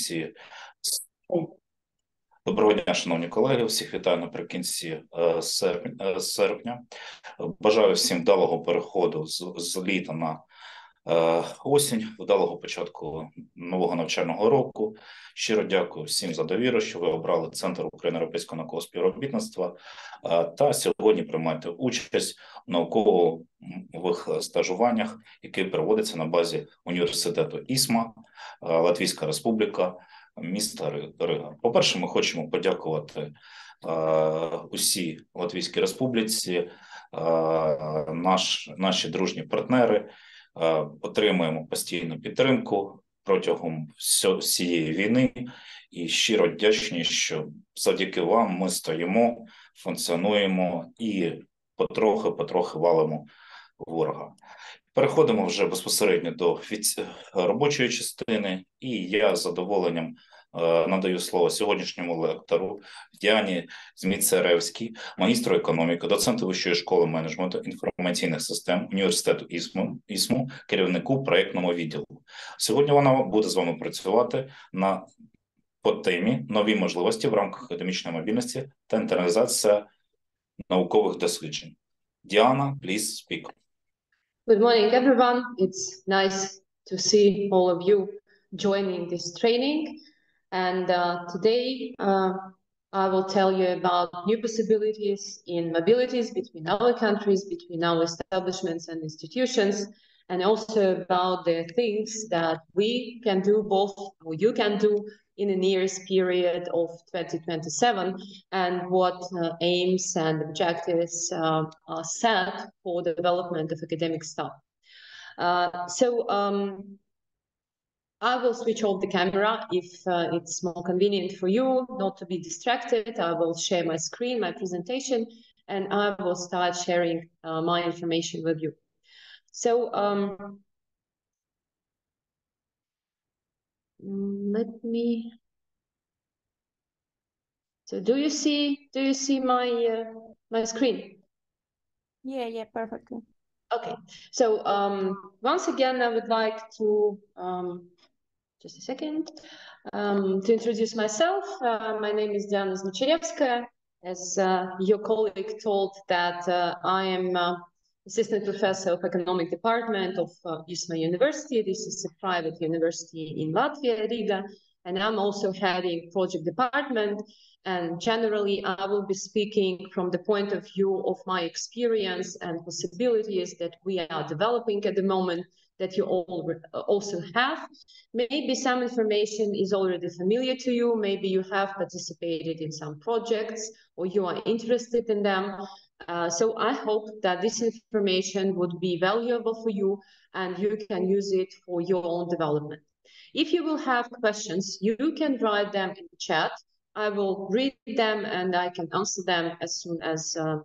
комісії. Доброго дня, шановні колеги. Всіх вітаю наприкінці е, серпня. Е, серпня. Бажаю всім вдалого переходу з, з літа на е, осінь, вдалого початку нового навчального року. Щиро дякую всім за довіру, що ви обрали Центр України Європейського наукового співробітництва та сьогодні приймаєте участь наукових стажуваннях, які проводяться на базі університету ІСМА, Латвійська Республіка міста Рига. По перше, ми хочемо подякувати е, усій Латвійській Республіці, е, наш, наші дружні партнери. Е, отримуємо постійну підтримку протягом всієї війни і щиро вдячні, що завдяки вам ми стоїмо, функціонуємо і потрохи-потрохи валимо ворога. Переходимо вже безпосередньо до робочої частини, і я з задоволенням е, надаю слово сьогоднішньому лектору Діані Зміцеревській, магістру економіки, доценту Вищої школи менеджменту інформаційних систем університету ІСМУ, ІСМУ керівнику проєктному відділу. Сьогодні вона буде з вами працювати на по темі нові можливості в рамках академічної мобільності та інтерналізація наукових досліджень. Діана, please speak. Good morning, everyone. It's nice to see all of you joining this training. And uh, today uh, I will tell you about new possibilities in mobilities between our countries, between our establishments and institutions, and also about the things that we can do both, or you can do in the nearest period of 2027 and what uh, aims and objectives uh, are set for the development of academic staff. Uh, so um, I will switch off the camera if uh, it's more convenient for you not to be distracted. I will share my screen, my presentation, and I will start sharing uh, my information with you. So um, let me so do you see do you see my uh, my screen? Yeah yeah perfectly. Okay. So um once again i would like to um just a second um to introduce myself. Uh, my name is diana Znicherevskaya. as uh, your colleague told that uh, i am uh, assistant professor of economic department of uh, University. This is a private university in Latvia, Riga, and I'm also heading project department. And generally, I will be speaking from the point of view of my experience and possibilities that we are developing at the moment that you all also have. Maybe some information is already familiar to you. Maybe you have participated in some projects or you are interested in them. Uh, so I hope that this information would be valuable for you and you can use it for your own development. If you will have questions, you can write them in the chat. I will read them and I can answer them as soon as uh,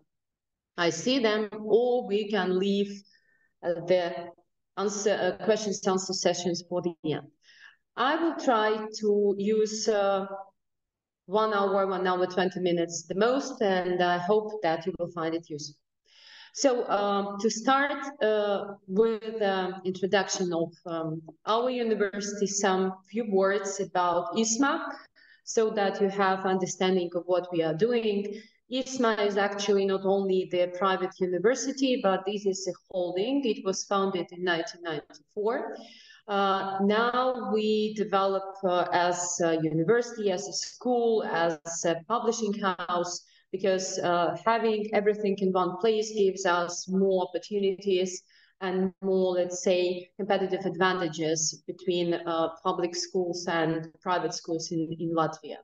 I see them, or we can leave uh, the answer uh, questions answer sessions for the end. I will try to use uh, one hour, one hour, 20 minutes the most, and I hope that you will find it useful. So um, to start uh, with the introduction of um, our university, some few words about ISMA, so that you have understanding of what we are doing. ISMA is actually not only the private university, but this is a holding. It was founded in 1994. Uh, now we develop uh, as a university, as a school, as a publishing house, because uh, having everything in one place gives us more opportunities and more, let's say, competitive advantages between uh, public schools and private schools in, in Latvia.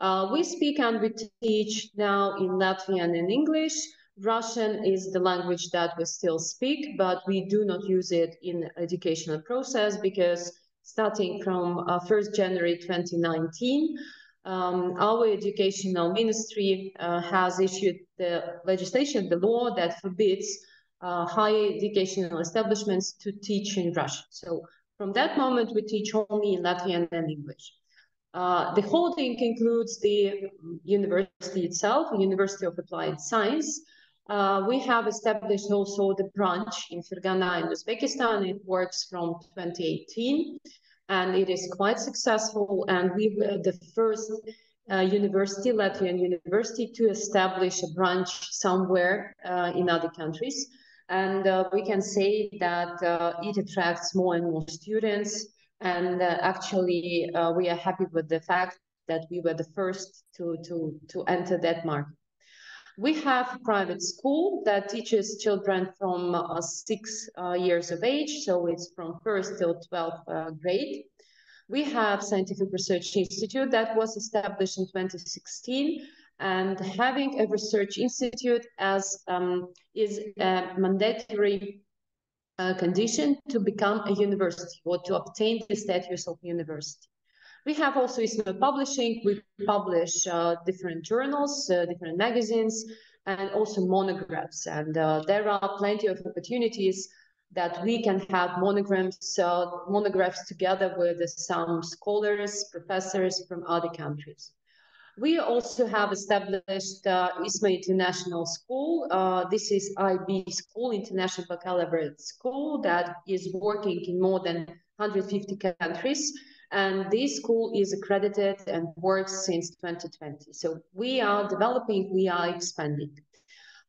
Uh, we speak and we teach now in Latvian and in English. Russian is the language that we still speak, but we do not use it in educational process because starting from uh, 1st January 2019, um, our educational ministry uh, has issued the legislation, the law that forbids uh, higher educational establishments to teach in Russian. So from that moment, we teach only in Latvian and English. Uh, the holding includes the university itself, University of Applied Science, uh, we have established also the branch in Fergana in Uzbekistan. It works from 2018. and it is quite successful. And we were the first uh, university, Latvian university, to establish a branch somewhere uh, in other countries. And uh, we can say that uh, it attracts more and more students. And actually, we are happy with the fact that we were the first to, to, to enter that market. We have private school that teaches children from uh, six uh, years of age, so it's from first till 12th uh, grade. We have Scientific Research Institute that was established in 2016, and having a research institute as um, is a mandatory uh, condition to become a university or to obtain the status of university. We have also ISMA Publishing. We publish uh, different journals, uh, different magazines, and also monographs. And uh, there are plenty of opportunities that we can have monograms, uh, monographs together with some scholars, professors from other countries. We also have established uh, ISMA International School. Uh, this is IB School, International Baccalaureate School, that is working in more than 150 countries. And this school is accredited and works since 2020. So we are developing, we are expanding.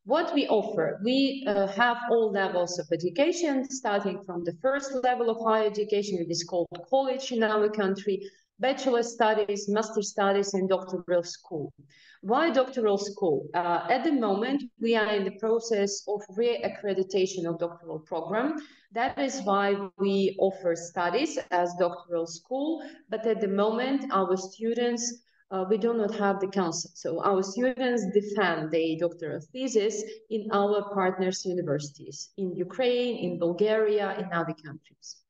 What we offer, we uh, have all levels of education, starting from the first level of higher education, it is called college in our country, bachelor studies, master studies, and doctoral school. Why doctoral school? Uh, at the moment, we are in the process of re-accreditation of doctoral program. That is why we offer studies as doctoral school, but at the moment, our students, uh, we do not have the council. So our students defend their doctoral thesis in our partners universities, in Ukraine, in Bulgaria, in other countries.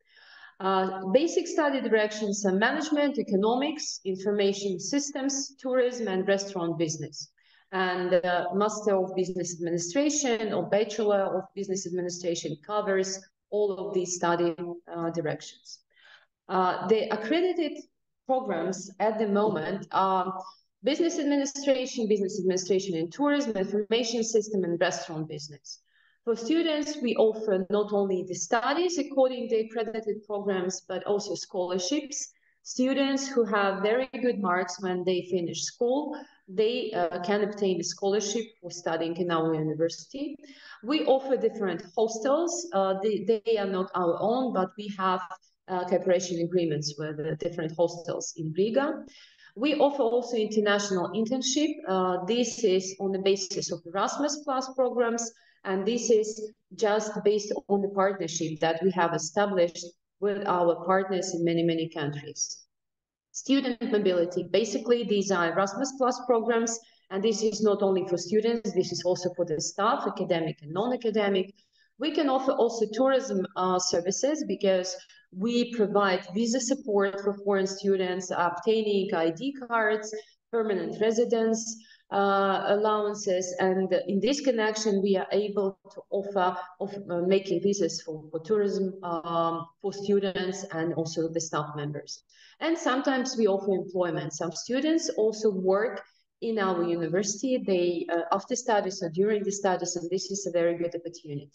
Uh, basic study directions are management, economics, information systems, tourism, and restaurant business. And uh, Master of Business Administration or Bachelor of Business Administration covers all of these study uh, directions. Uh, the accredited programs at the moment are business administration, business administration in tourism, information system, and restaurant business. For students, we offer not only the studies according to accredited programs, but also scholarships. Students who have very good marks when they finish school, they uh, can obtain a scholarship for studying in our university. We offer different hostels. Uh, they, they, are not our own, but we have uh, cooperation agreements with the different hostels in Riga. We offer also international internship. Uh, this is on the basis of Erasmus Plus programs, and this is just based on the partnership that we have established with our partners in many, many countries. Student mobility, basically these are Erasmus Plus programs and this is not only for students, this is also for the staff, academic and non-academic. We can offer also tourism uh, services because we provide visa support for foreign students, obtaining ID cards, permanent residence uh, allowances. And in this connection, we are able to offer of uh, making visas for, for tourism um, for students and also the staff members. And sometimes we offer employment. Some students also work in our university, they uh, after studies or during the studies, and this is a very good opportunity.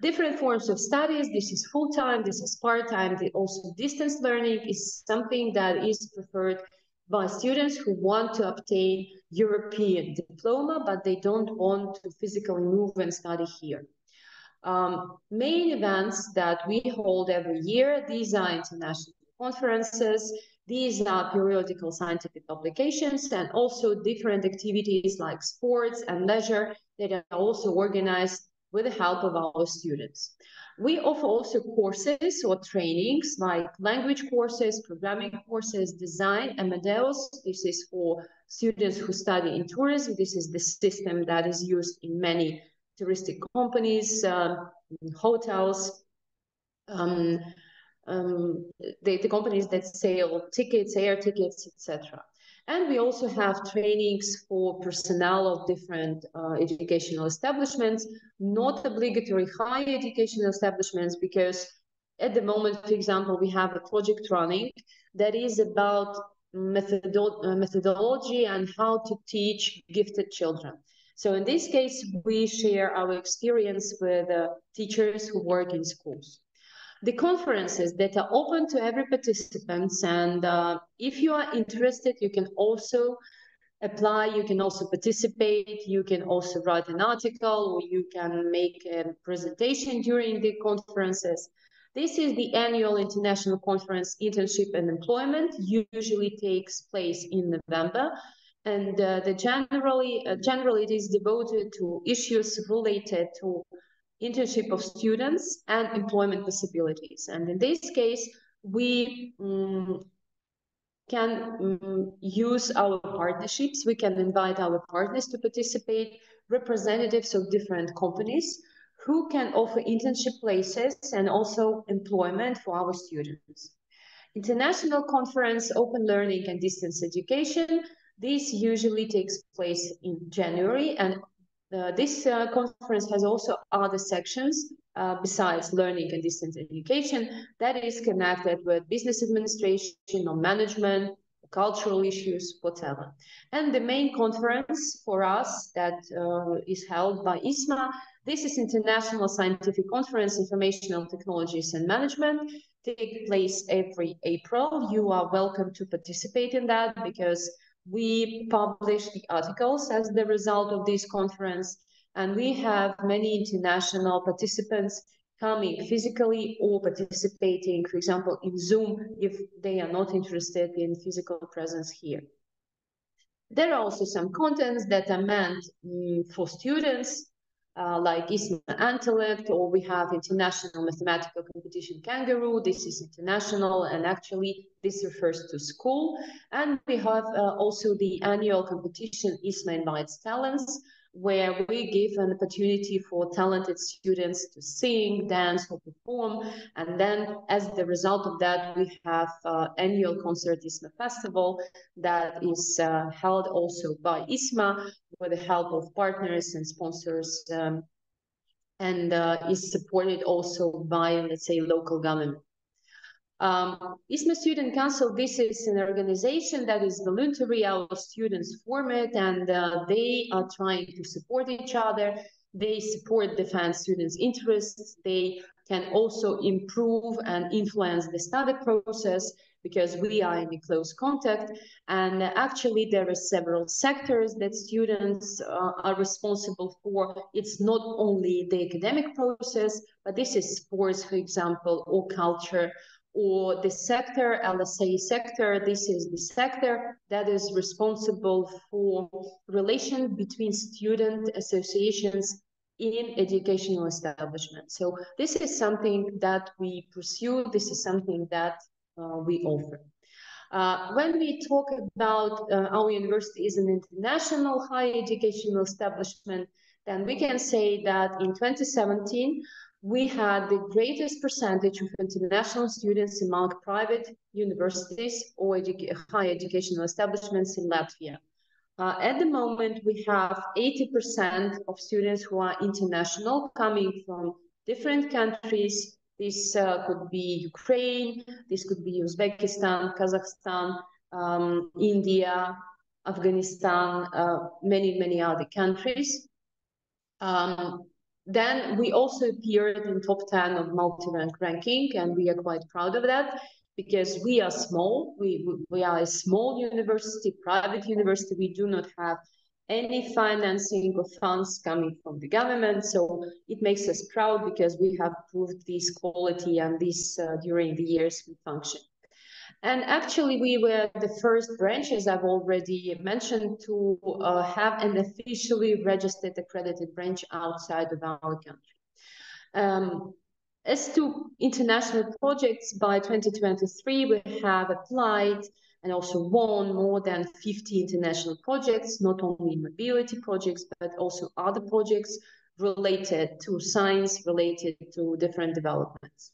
Different forms of studies, this is full-time, this is part-time, also distance learning is something that is preferred by students who want to obtain European diploma, but they don't want to physically move and study here. Um, main events that we hold every year, these are international conferences, these are periodical scientific publications and also different activities like sports and leisure that are also organized with the help of our students. We offer also courses or trainings like language courses, programming courses, design, Amadeus. This is for students who study in tourism. This is the system that is used in many touristic companies, um, hotels, um, um, the, the companies that sell tickets, air tickets, etc. And we also have trainings for personnel of different uh, educational establishments, not obligatory higher educational establishments, because at the moment, for example, we have a project running that is about methodo uh, methodology and how to teach gifted children. So in this case, we share our experience with uh, teachers who work in schools. The conferences that are open to every participants. And uh, if you are interested, you can also apply, you can also participate, you can also write an article, or you can make a presentation during the conferences. This is the annual international conference internship and employment, usually takes place in November. And uh, the generally, uh, generally it is devoted to issues related to internship of students and employment possibilities. And in this case, we um, can um, use our partnerships. We can invite our partners to participate, representatives of different companies who can offer internship places and also employment for our students. International Conference, Open Learning and Distance Education. This usually takes place in January and uh, this uh, conference has also other sections uh, besides learning and distance education that is connected with business administration or management, cultural issues, whatever. And the main conference for us that uh, is held by ISMA, this is International Scientific Conference, Informational Technologies and Management, take place every April. You are welcome to participate in that because we publish the articles as the result of this conference, and we have many international participants coming physically or participating, for example, in Zoom, if they are not interested in physical presence here. There are also some contents that are meant um, for students, uh, like ISMA Intellect, or we have International Mathematical Competition Kangaroo. This is international, and actually this refers to school. And we have uh, also the annual competition ISMA Invites Talents, where we give an opportunity for talented students to sing, dance, or perform. And then as the result of that, we have uh, annual concert ISMA Festival that is uh, held also by ISMA with the help of partners and sponsors um, and uh, is supported also by, let's say, local government. Um, ISMA Student Council, this is an organization that is voluntary. Our students form it and uh, they are trying to support each other. They support defense students' interests. They can also improve and influence the study process because we are in close contact. And actually, there are several sectors that students uh, are responsible for. It's not only the academic process, but this is sports, for example, or culture, or the sector, LSA sector, this is the sector that is responsible for relation between student associations in educational establishments. So this is something that we pursue. This is something that uh, we offer. Uh, when we talk about uh, our university is an international higher educational establishment, then we can say that in 2017, we had the greatest percentage of international students among private universities or edu higher educational establishments in Latvia. Uh, at the moment, we have 80% of students who are international coming from different countries. This uh, could be Ukraine, this could be Uzbekistan, Kazakhstan, um, India, Afghanistan, uh, many, many other countries. Um, then we also appeared in top 10 of multi-rank ranking, and we are quite proud of that because we are small. We, we are a small university, private university. We do not have any financing or funds coming from the government. So it makes us proud because we have proved this quality and this uh, during the years we function. And actually, we were the first branch, as I've already mentioned, to uh, have an officially registered accredited branch outside of our country. Um, as to international projects, by 2023, we have applied and also won more than 50 international projects, not only mobility projects, but also other projects related to science, related to different developments.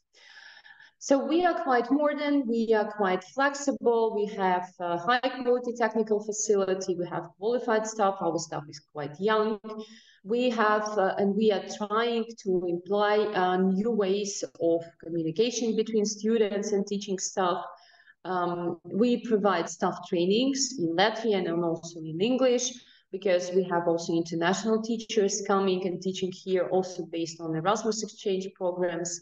So we are quite modern, we are quite flexible, we have a high quality technical facility, we have qualified staff, our staff is quite young. We have, uh, and we are trying to imply uh, new ways of communication between students and teaching staff. Um, we provide staff trainings in Latvian and also in English because we have also international teachers coming and teaching here also based on Erasmus exchange programs.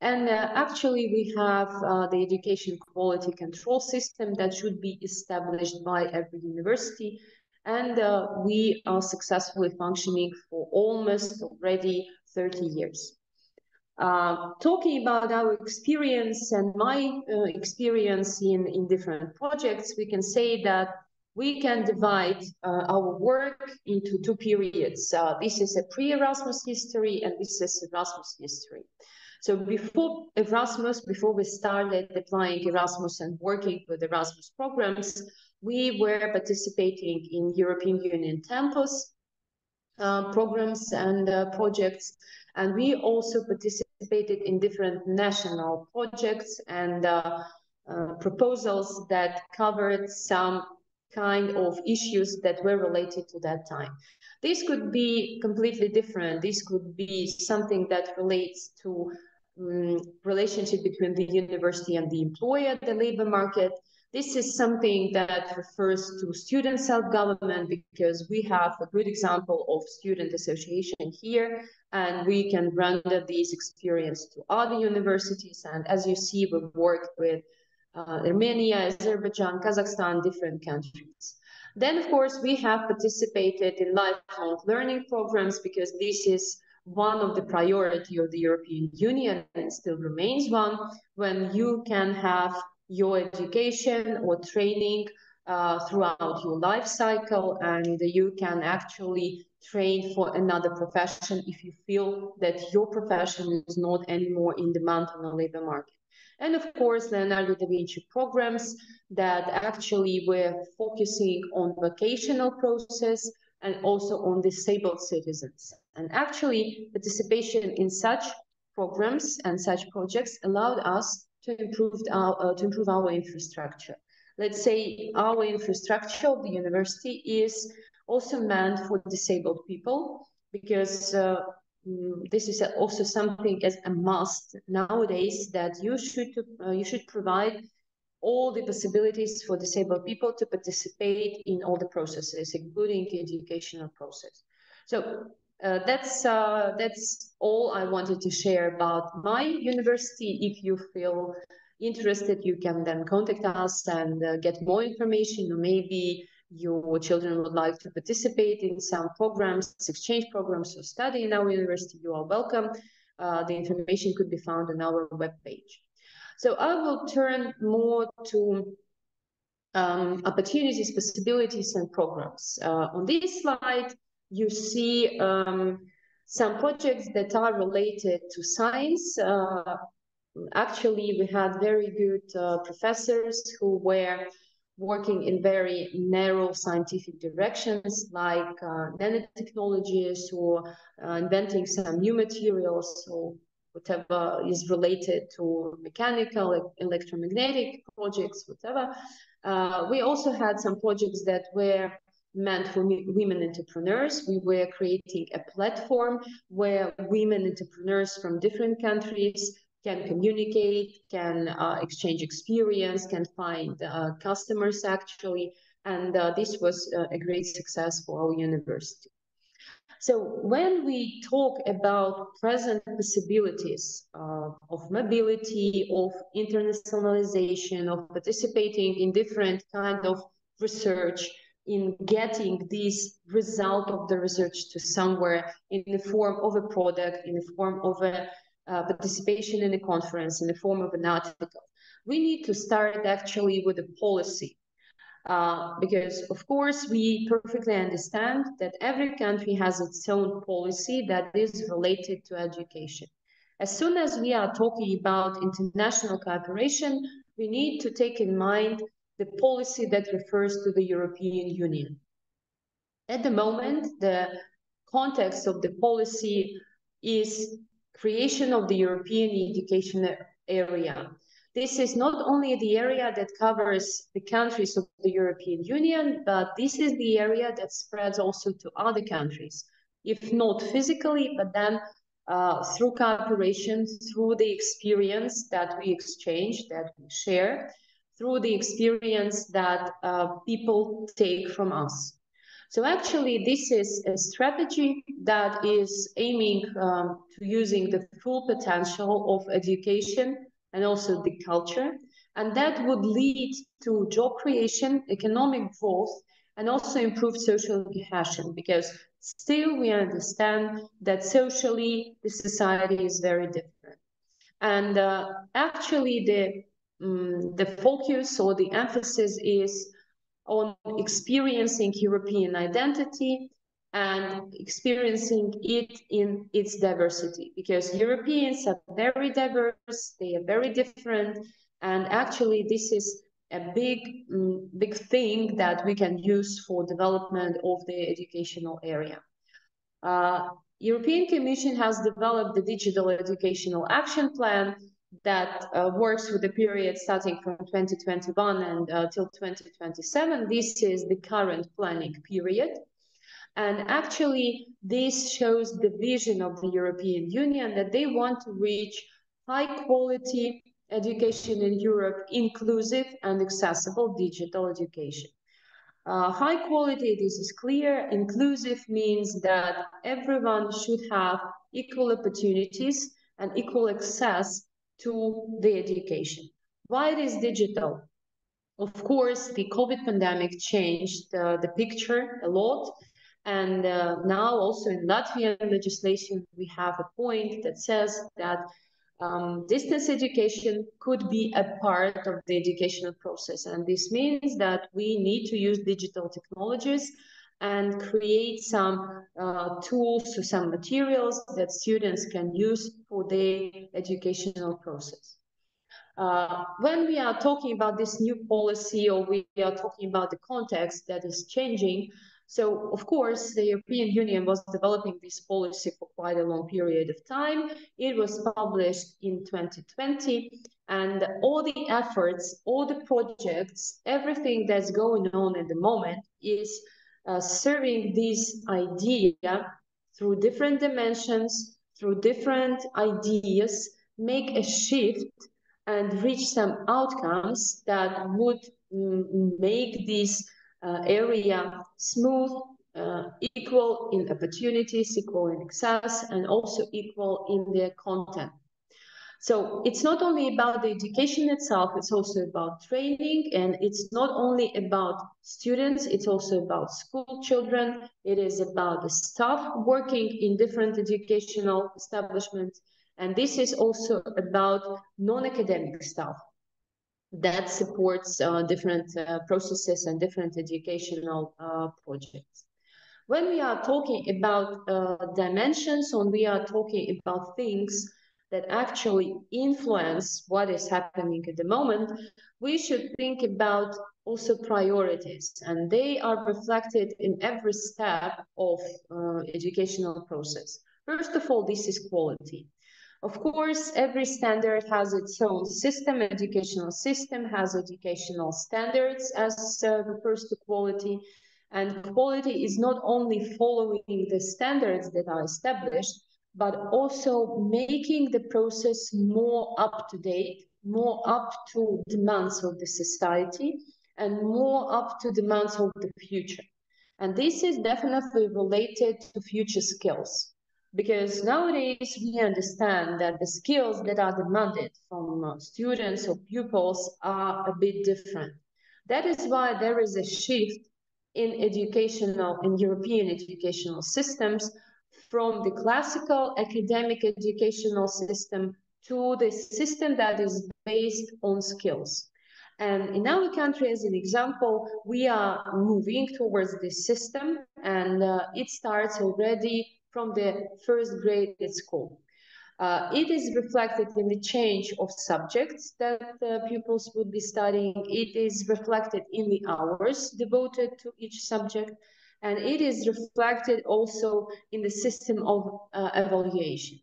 And uh, actually, we have uh, the education quality control system that should be established by every university. And uh, we are successfully functioning for almost already 30 years. Uh, talking about our experience and my uh, experience in, in different projects, we can say that we can divide uh, our work into two periods. this is a pre-Erasmus history and this is Erasmus history. So before Erasmus, before we started applying Erasmus and working with Erasmus programs, we were participating in European Union Tempus uh, programs and uh, projects. And we also participated in different national projects and uh, uh proposals that covered some kind of issues that were related to that time. This could be completely different. This could be something that relates to um, relationship between the university and the employer, the labor market. This is something that refers to student self-government because we have a good example of student association here and we can render these experience to other universities. And as you see, we've worked with uh, Armenia, Azerbaijan, Kazakhstan, different countries. Then, of course, we have participated in lifelong learning programs because this is one of the priority of the European Union and still remains one when you can have your education or training uh, throughout your life cycle and you can actually train for another profession if you feel that your profession is not anymore in demand on the labor market. And of course, Leonardo da Vinci programs that actually were focusing on vocational process and also on disabled citizens. And actually, participation in such programs and such projects allowed us to improve our, uh, to improve our infrastructure. Let's say our infrastructure of the university is also meant for disabled people because uh, mm, this is also something as a must nowadays that you should uh, you should provide all the possibilities for disabled people to participate in all the processes, including the educational process. So uh, that's uh, that's all I wanted to share about my university. If you feel interested, you can then contact us and uh, get more information, or maybe your children would like to participate in some programs, exchange programs, or study in our university. You are welcome. Uh, the information could be found on our webpage. So I will turn more to um, opportunities, possibilities, and programs. Uh, on this slide, you see um, some projects that are related to science. Uh, actually, we had very good uh, professors who were working in very narrow scientific directions like uh, nanotechnologies or uh, inventing some new materials or whatever is related to mechanical, electromagnetic projects, whatever. Uh, we also had some projects that were meant for women entrepreneurs. We were creating a platform where women entrepreneurs from different countries can communicate, can uh, exchange experience, can find uh, customers actually. And uh, this was uh, a great success for our university. So when we talk about present possibilities uh, of mobility, of internationalization, of participating in different kind of research, in getting this result of the research to somewhere in the form of a product, in the form of a uh, participation in a conference, in the form of an article. We need to start actually with a policy. Uh, because of course we perfectly understand that every country has its own policy that is related to education. As soon as we are talking about international cooperation, we need to take in mind the policy that refers to the European Union. At the moment, the context of the policy is creation of the European education area. This is not only the area that covers the countries of the European Union, but this is the area that spreads also to other countries, if not physically, but then uh, through cooperation, through the experience that we exchange, that we share, through the experience that uh, people take from us. So actually, this is a strategy that is aiming um, to using the full potential of education and also the culture. And that would lead to job creation, economic growth, and also improved social cohesion because still we understand that socially the society is very different. And uh, actually the, um, the focus or the emphasis is on experiencing European identity and experiencing it in its diversity because Europeans are very diverse, they are very different, and actually this is a big um, big thing that we can use for development of the educational area. Uh, European Commission has developed the Digital Educational Action Plan that uh, works with the period starting from 2021 and uh, till 2027. This is the current planning period. And actually, this shows the vision of the European Union that they want to reach high quality education in Europe, inclusive and accessible digital education. Uh, high quality, this is clear. Inclusive means that everyone should have equal opportunities and equal access to the education. Why it is digital? Of course, the COVID pandemic changed uh, the picture a lot. And uh, now also in Latvian legislation, we have a point that says that um, distance education could be a part of the educational process. And this means that we need to use digital technologies and create some uh, tools or some materials that students can use for their educational process. Uh, when we are talking about this new policy or we are talking about the context that is changing, so, of course, the European Union was developing this policy for quite a long period of time. It was published in 2020, and all the efforts, all the projects, everything that's going on at the moment is uh, serving this idea through different dimensions, through different ideas, make a shift and reach some outcomes that would mm, make this uh, area smooth, uh, equal in opportunities, equal in access, and also equal in their content. So it's not only about the education itself, it's also about training, and it's not only about students, it's also about school children, it is about the staff working in different educational establishments, and this is also about non-academic staff that supports uh, different uh, processes and different educational uh, projects. When we are talking about uh, dimensions, when we are talking about things that actually influence what is happening at the moment, we should think about also priorities, and they are reflected in every step of uh, educational process. First of all, this is quality. Of course, every standard has its own system, educational system has educational standards as uh, refers to quality. And quality is not only following the standards that are established, but also making the process more up to date, more up to demands of the society, and more up to demands of the future. And this is definitely related to future skills because nowadays we understand that the skills that are demanded from uh, students or pupils are a bit different. That is why there is a shift in educational, in European educational systems from the classical academic educational system to the system that is based on skills. And in our country, as an example, we are moving towards this system and uh, it starts already from the first grade at school. Uh, it is reflected in the change of subjects that uh, pupils would be studying. It is reflected in the hours devoted to each subject. And it is reflected also in the system of uh, evaluation.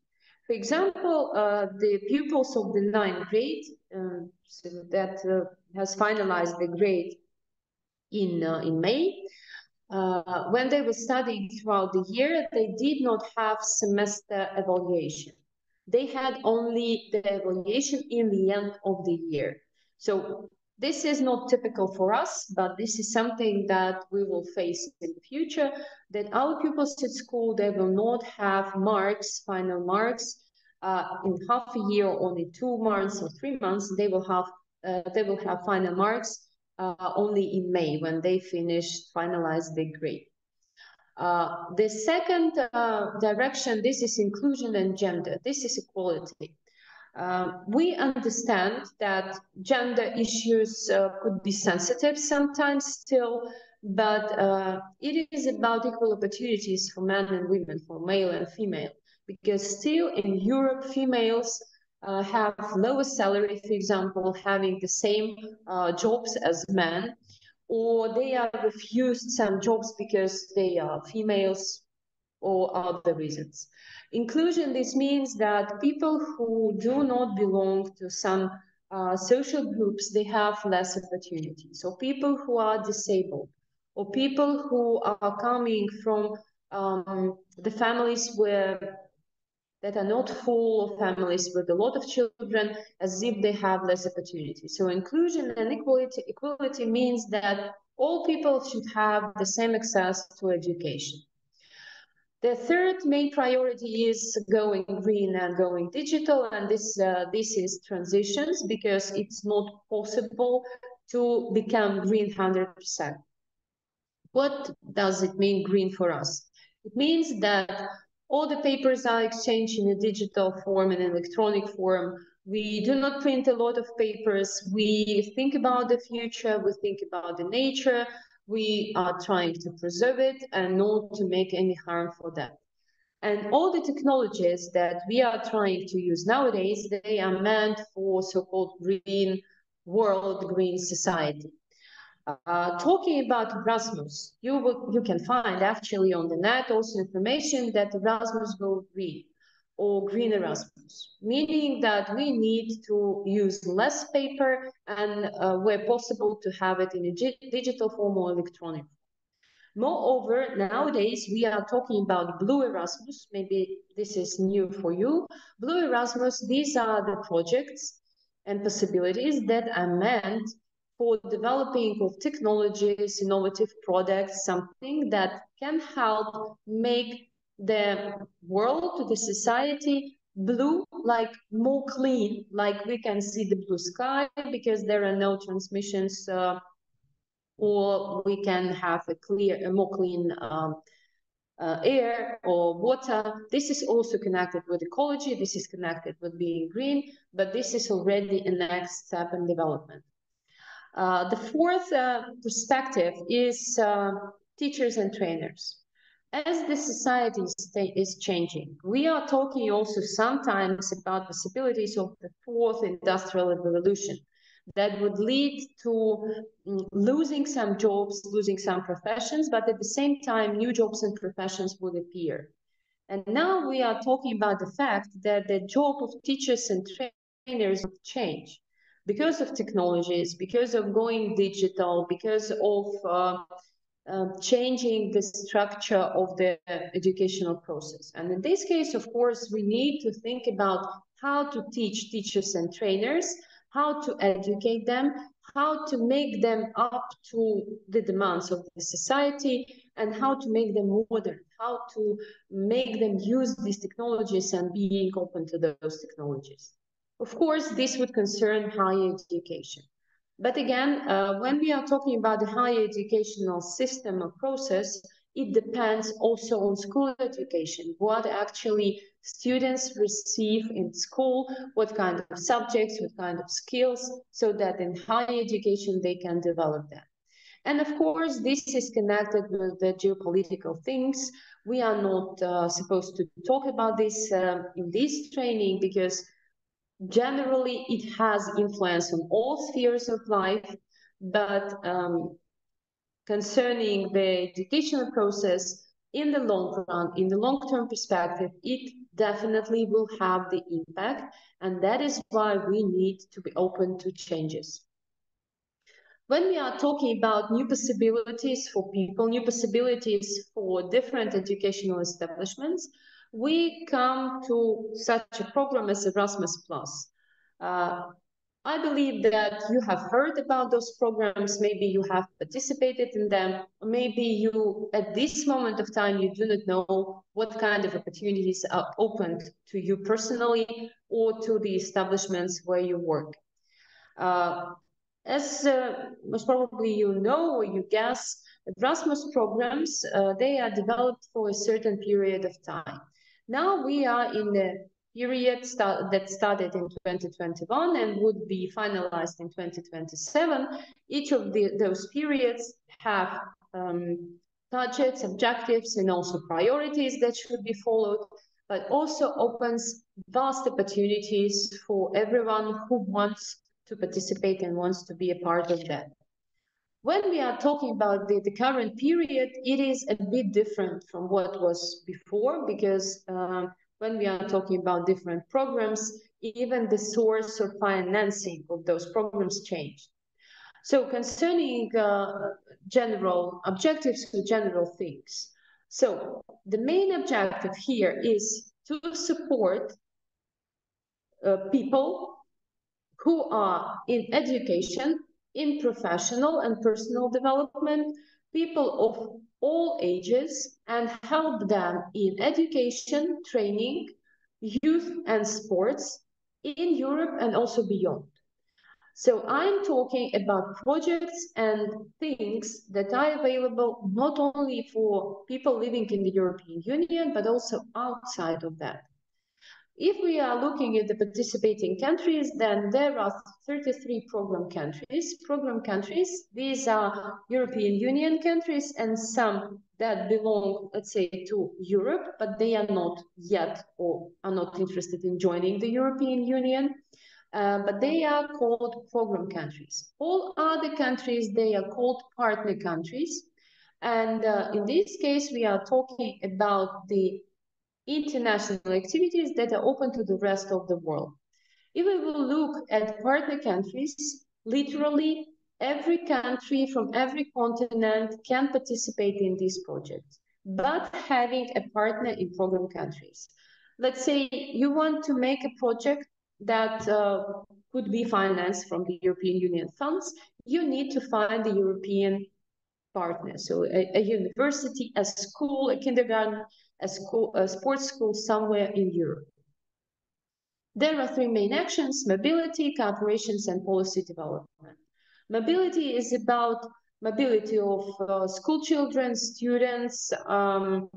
For example, uh, the pupils of the ninth grade uh, so that uh, has finalized the grade in, in May, uh, when they were studying throughout the year, they did not have semester evaluation. They had only the evaluation in the end of the year. So This is not typical for us, but this is something that we will face in the future, that our pupils at school, they will not have marks, final marks, uh, in half a year, only two months or three months, they will have uh, they will have final marks uh, only in May when they finish finalize their grade. Uh, the second uh, direction, this is inclusion and gender. This is equality. Uh, we understand that gender issues uh, could be sensitive sometimes still, but uh, it is about equal opportunities for men and women, for male and female, because still in Europe, females uh, have lower salary, for example, having the same uh, jobs as men, or they are refused some jobs because they are females or other reasons. Inclusion, this means that people who do not belong to some uh, social groups, they have less opportunities. So people who are disabled or people who are coming from um, the families where that are not full of families with a lot of children as if they have less opportunities. So inclusion and equality, equality means that all people should have the same access to education. The third main priority is going green and going digital, and this uh, this is transitions because it's not possible to become green 100%. What does it mean green for us? It means that all the papers are exchanged in a digital form and electronic form. We do not print a lot of papers. We think about the future. We think about the nature we are trying to preserve it and not to make any harm for them. And all the technologies that we are trying to use nowadays, they are meant for so-called green world, green society. Uh, talking about Erasmus, you will, you can find actually on the net also information that Erasmus will Green or Green Erasmus, meaning that we need to use less paper and uh, where possible to have it in a digital form or electronic. Moreover, nowadays we are talking about Blue Erasmus. Maybe this is new for you. Blue Erasmus, these are the projects and possibilities that are meant for developing of technologies, innovative products, something that can help make the world, to the society blue, like more clean, like we can see the blue sky because there are no transmissions, uh, or we can have a clear, a more clean um, uh, air or water. This is also connected with ecology. This is connected with being green, but this is already a next step in development. Uh, the fourth uh, perspective is uh, teachers and trainers as the society is changing, we are talking also sometimes about possibilities of the fourth industrial revolution that would lead to mm, losing some jobs, losing some professions, but at the same time, new jobs and professions would appear. And now we are talking about the fact that the job of teachers and trainers would change because of technologies, because of going digital, because of uh, um, changing the structure of the educational process. And in this case, of course, we need to think about how to teach teachers and trainers, how to educate them, how to make them up to the demands of the society, and how to make them modern, how to make them use these technologies and being open to those technologies. Of course, this would concern higher education. But again, uh, when we are talking about the higher educational system or process, it depends also on school education, what actually students receive in school, what kind of subjects, what kind of skills, so that in higher education they can develop that. And of course, this is connected with the geopolitical things. We are not uh, supposed to talk about this uh, in this training because generally it has influence on all spheres of life, but um, concerning the educational process in the long run, in the long-term perspective, it definitely will have the impact, and that is why we need to be open to changes. When we are talking about new possibilities for people, new possibilities for different educational establishments, we come to such a program as Erasmus Plus. Uh, I believe that you have heard about those programs, maybe you have participated in them, maybe you, at this moment of time, you do not know what kind of opportunities are opened to you personally or to the establishments where you work. Uh, as uh, most probably you know or you guess, Erasmus programs, uh, they are developed for a certain period of time. Now we are in the period start, that started in 2021 and would be finalized in 2027. Each of the, those periods have um, targets, objectives, and also priorities that should be followed, but also opens vast opportunities for everyone who wants to participate and wants to be a part of that. When we are talking about the, the current period, it is a bit different from what was before because um, when we are talking about different programs, even the source of financing of those programs changed. So concerning uh, general objectives for general things. So the main objective here is to support uh, people who are in education, in professional and personal development, people of all ages and help them in education, training, youth and sports in Europe and also beyond. So I'm talking about projects and things that are available not only for people living in the European Union, but also outside of that. If we are looking at the participating countries, then there are 33 program countries. Program countries, these are European Union countries and some that belong, let's say, to Europe, but they are not yet or are not interested in joining the European Union. Uh, but they are called program countries. All other countries, they are called partner countries. And uh, in this case, we are talking about the international activities that are open to the rest of the world. If we will look at partner countries, literally every country from every continent can participate in these projects, but having a partner in program countries. Let's say you want to make a project that uh, could be financed from the European Union funds, you need to find the European partner. So a, a university, a school, a kindergarten, a, school, a sports school somewhere in Europe. There are three main actions, mobility, cooperations, and policy development. Mobility is about mobility of uh, school children, students, um,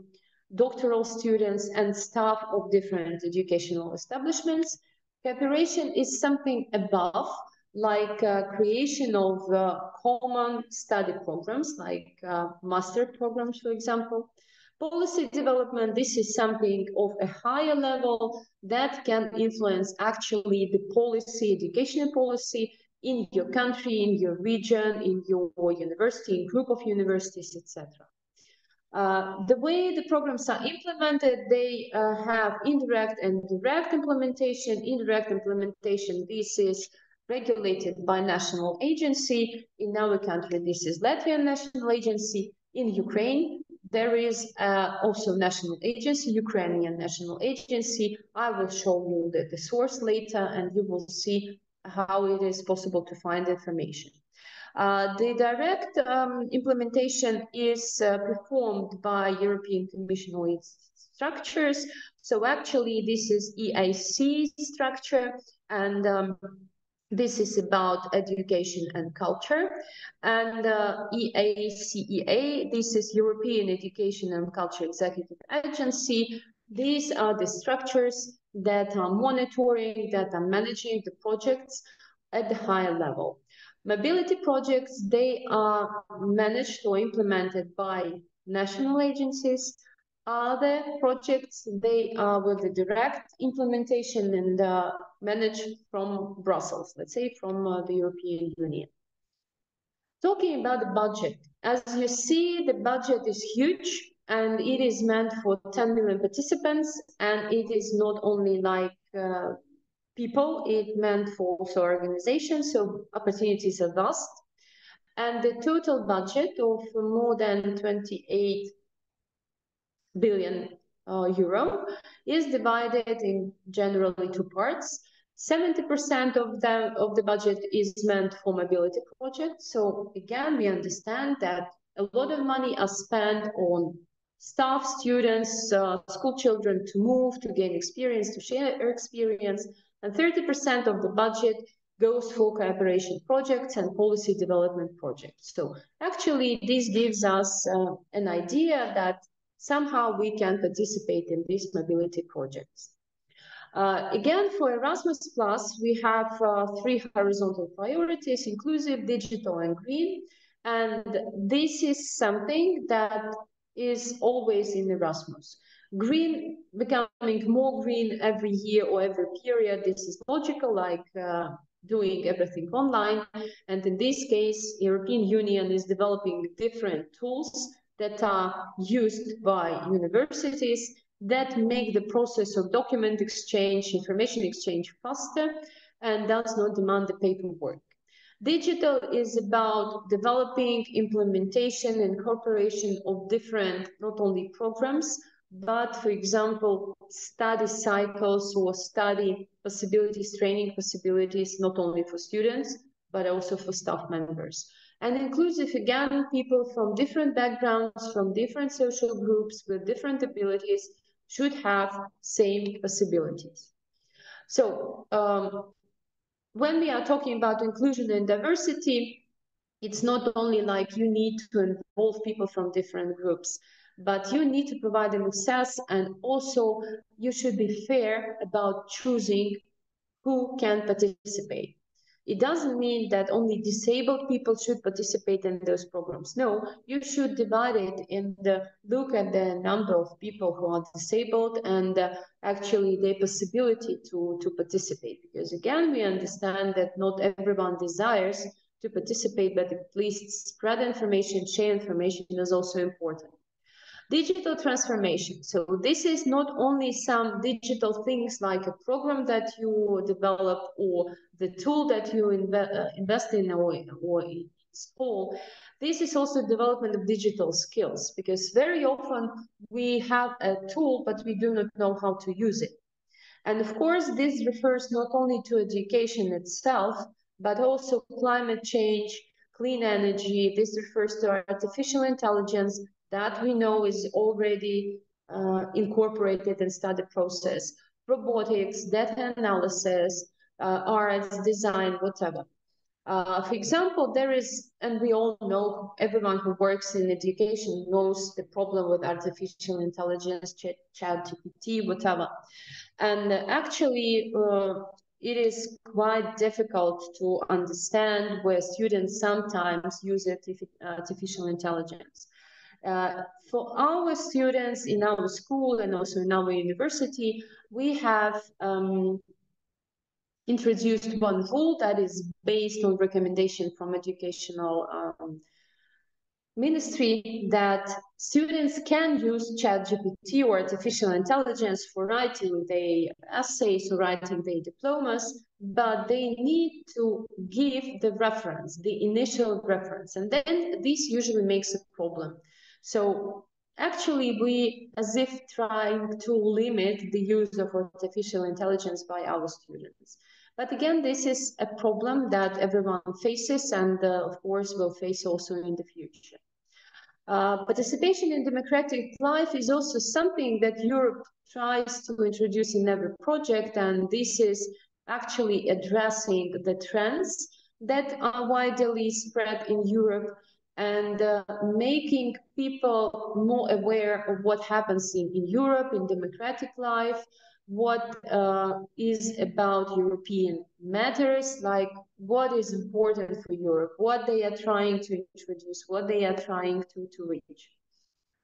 doctoral students, and staff of different educational establishments. Cooperation is something above, like uh, creation of uh, common study programs, like uh, master programs, for example, Policy development, this is something of a higher level that can influence actually the policy, educational policy in your country, in your region, in your university, in group of universities, etc. Uh, the way the programs are implemented, they uh, have indirect and direct implementation. Indirect implementation, this is regulated by national agency. In our country, this is Latvian national agency. In Ukraine, there is uh, also national agency, Ukrainian national agency. I will show you the, the source later and you will see how it is possible to find information. Uh, the direct um, implementation is uh, performed by European Commission structures. So actually this is EAC structure and um, this is about education and culture. And uh, EACEA, this is European Education and Culture Executive Agency. These are the structures that are monitoring, that are managing the projects at the higher level. Mobility projects, they are managed or implemented by national agencies, other projects, they are with the direct implementation and uh, managed from Brussels, let's say from uh, the European Union. Talking about the budget, as you see, the budget is huge and it is meant for 10 million participants and it is not only like uh, people, it meant for also organizations, so opportunities are vast. And the total budget of more than 28 billion uh, euro is divided in generally two parts. 70% of the, of the budget is meant for mobility projects. So again, we understand that a lot of money are spent on staff, students, uh, school children to move, to gain experience, to share experience, and 30% of the budget goes for cooperation projects and policy development projects. So actually, this gives us uh, an idea that somehow we can participate in these mobility projects. Uh, again, for Erasmus Plus, we have uh, three horizontal priorities, inclusive, digital, and green. And this is something that is always in Erasmus. Green becoming more green every year or every period, this is logical, like uh, doing everything online. And in this case, European Union is developing different tools that are used by universities that make the process of document exchange, information exchange faster and does not demand the paperwork. Digital is about developing implementation and cooperation of different, not only programs, but for example, study cycles or study possibilities, training possibilities, not only for students, but also for staff members. And inclusive, again, people from different backgrounds, from different social groups with different abilities should have same possibilities. So um, when we are talking about inclusion and diversity, it's not only like you need to involve people from different groups, but you need to provide them access and also you should be fair about choosing who can participate. It doesn't mean that only disabled people should participate in those programs. No, you should divide it in the look at the number of people who are disabled and uh, actually their possibility to, to participate. Because again, we understand that not everyone desires to participate, but at least spread information, share information is also important. Digital transformation. So this is not only some digital things like a program that you develop or the tool that you uh, invest in or, or install. This is also development of digital skills because very often we have a tool, but we do not know how to use it. And of course, this refers not only to education itself, but also climate change, clean energy. This refers to artificial intelligence, that we know is already uh, incorporated in study process, robotics, data analysis, uh, arts, design, whatever. Uh, for example, there is, and we all know, everyone who works in education knows the problem with artificial intelligence, chat, ChatGPT, whatever. And actually, uh, it is quite difficult to understand where students sometimes use artificial intelligence. Uh, for our students in our school and also in our university, we have um, introduced one rule that is based on recommendation from educational um, ministry that students can use ChatGPT or artificial intelligence for writing their essays or writing their diplomas, but they need to give the reference, the initial reference, and then this usually makes a problem so actually we as if trying to limit the use of artificial intelligence by our students. But again, this is a problem that everyone faces and uh, of course will face also in the future. Uh, participation in democratic life is also something that Europe tries to introduce in every project and this is actually addressing the trends that are widely spread in Europe and uh, making people more aware of what happens in, in Europe, in democratic life, what uh, is about European matters, like what is important for Europe, what they are trying to introduce, what they are trying to, to reach.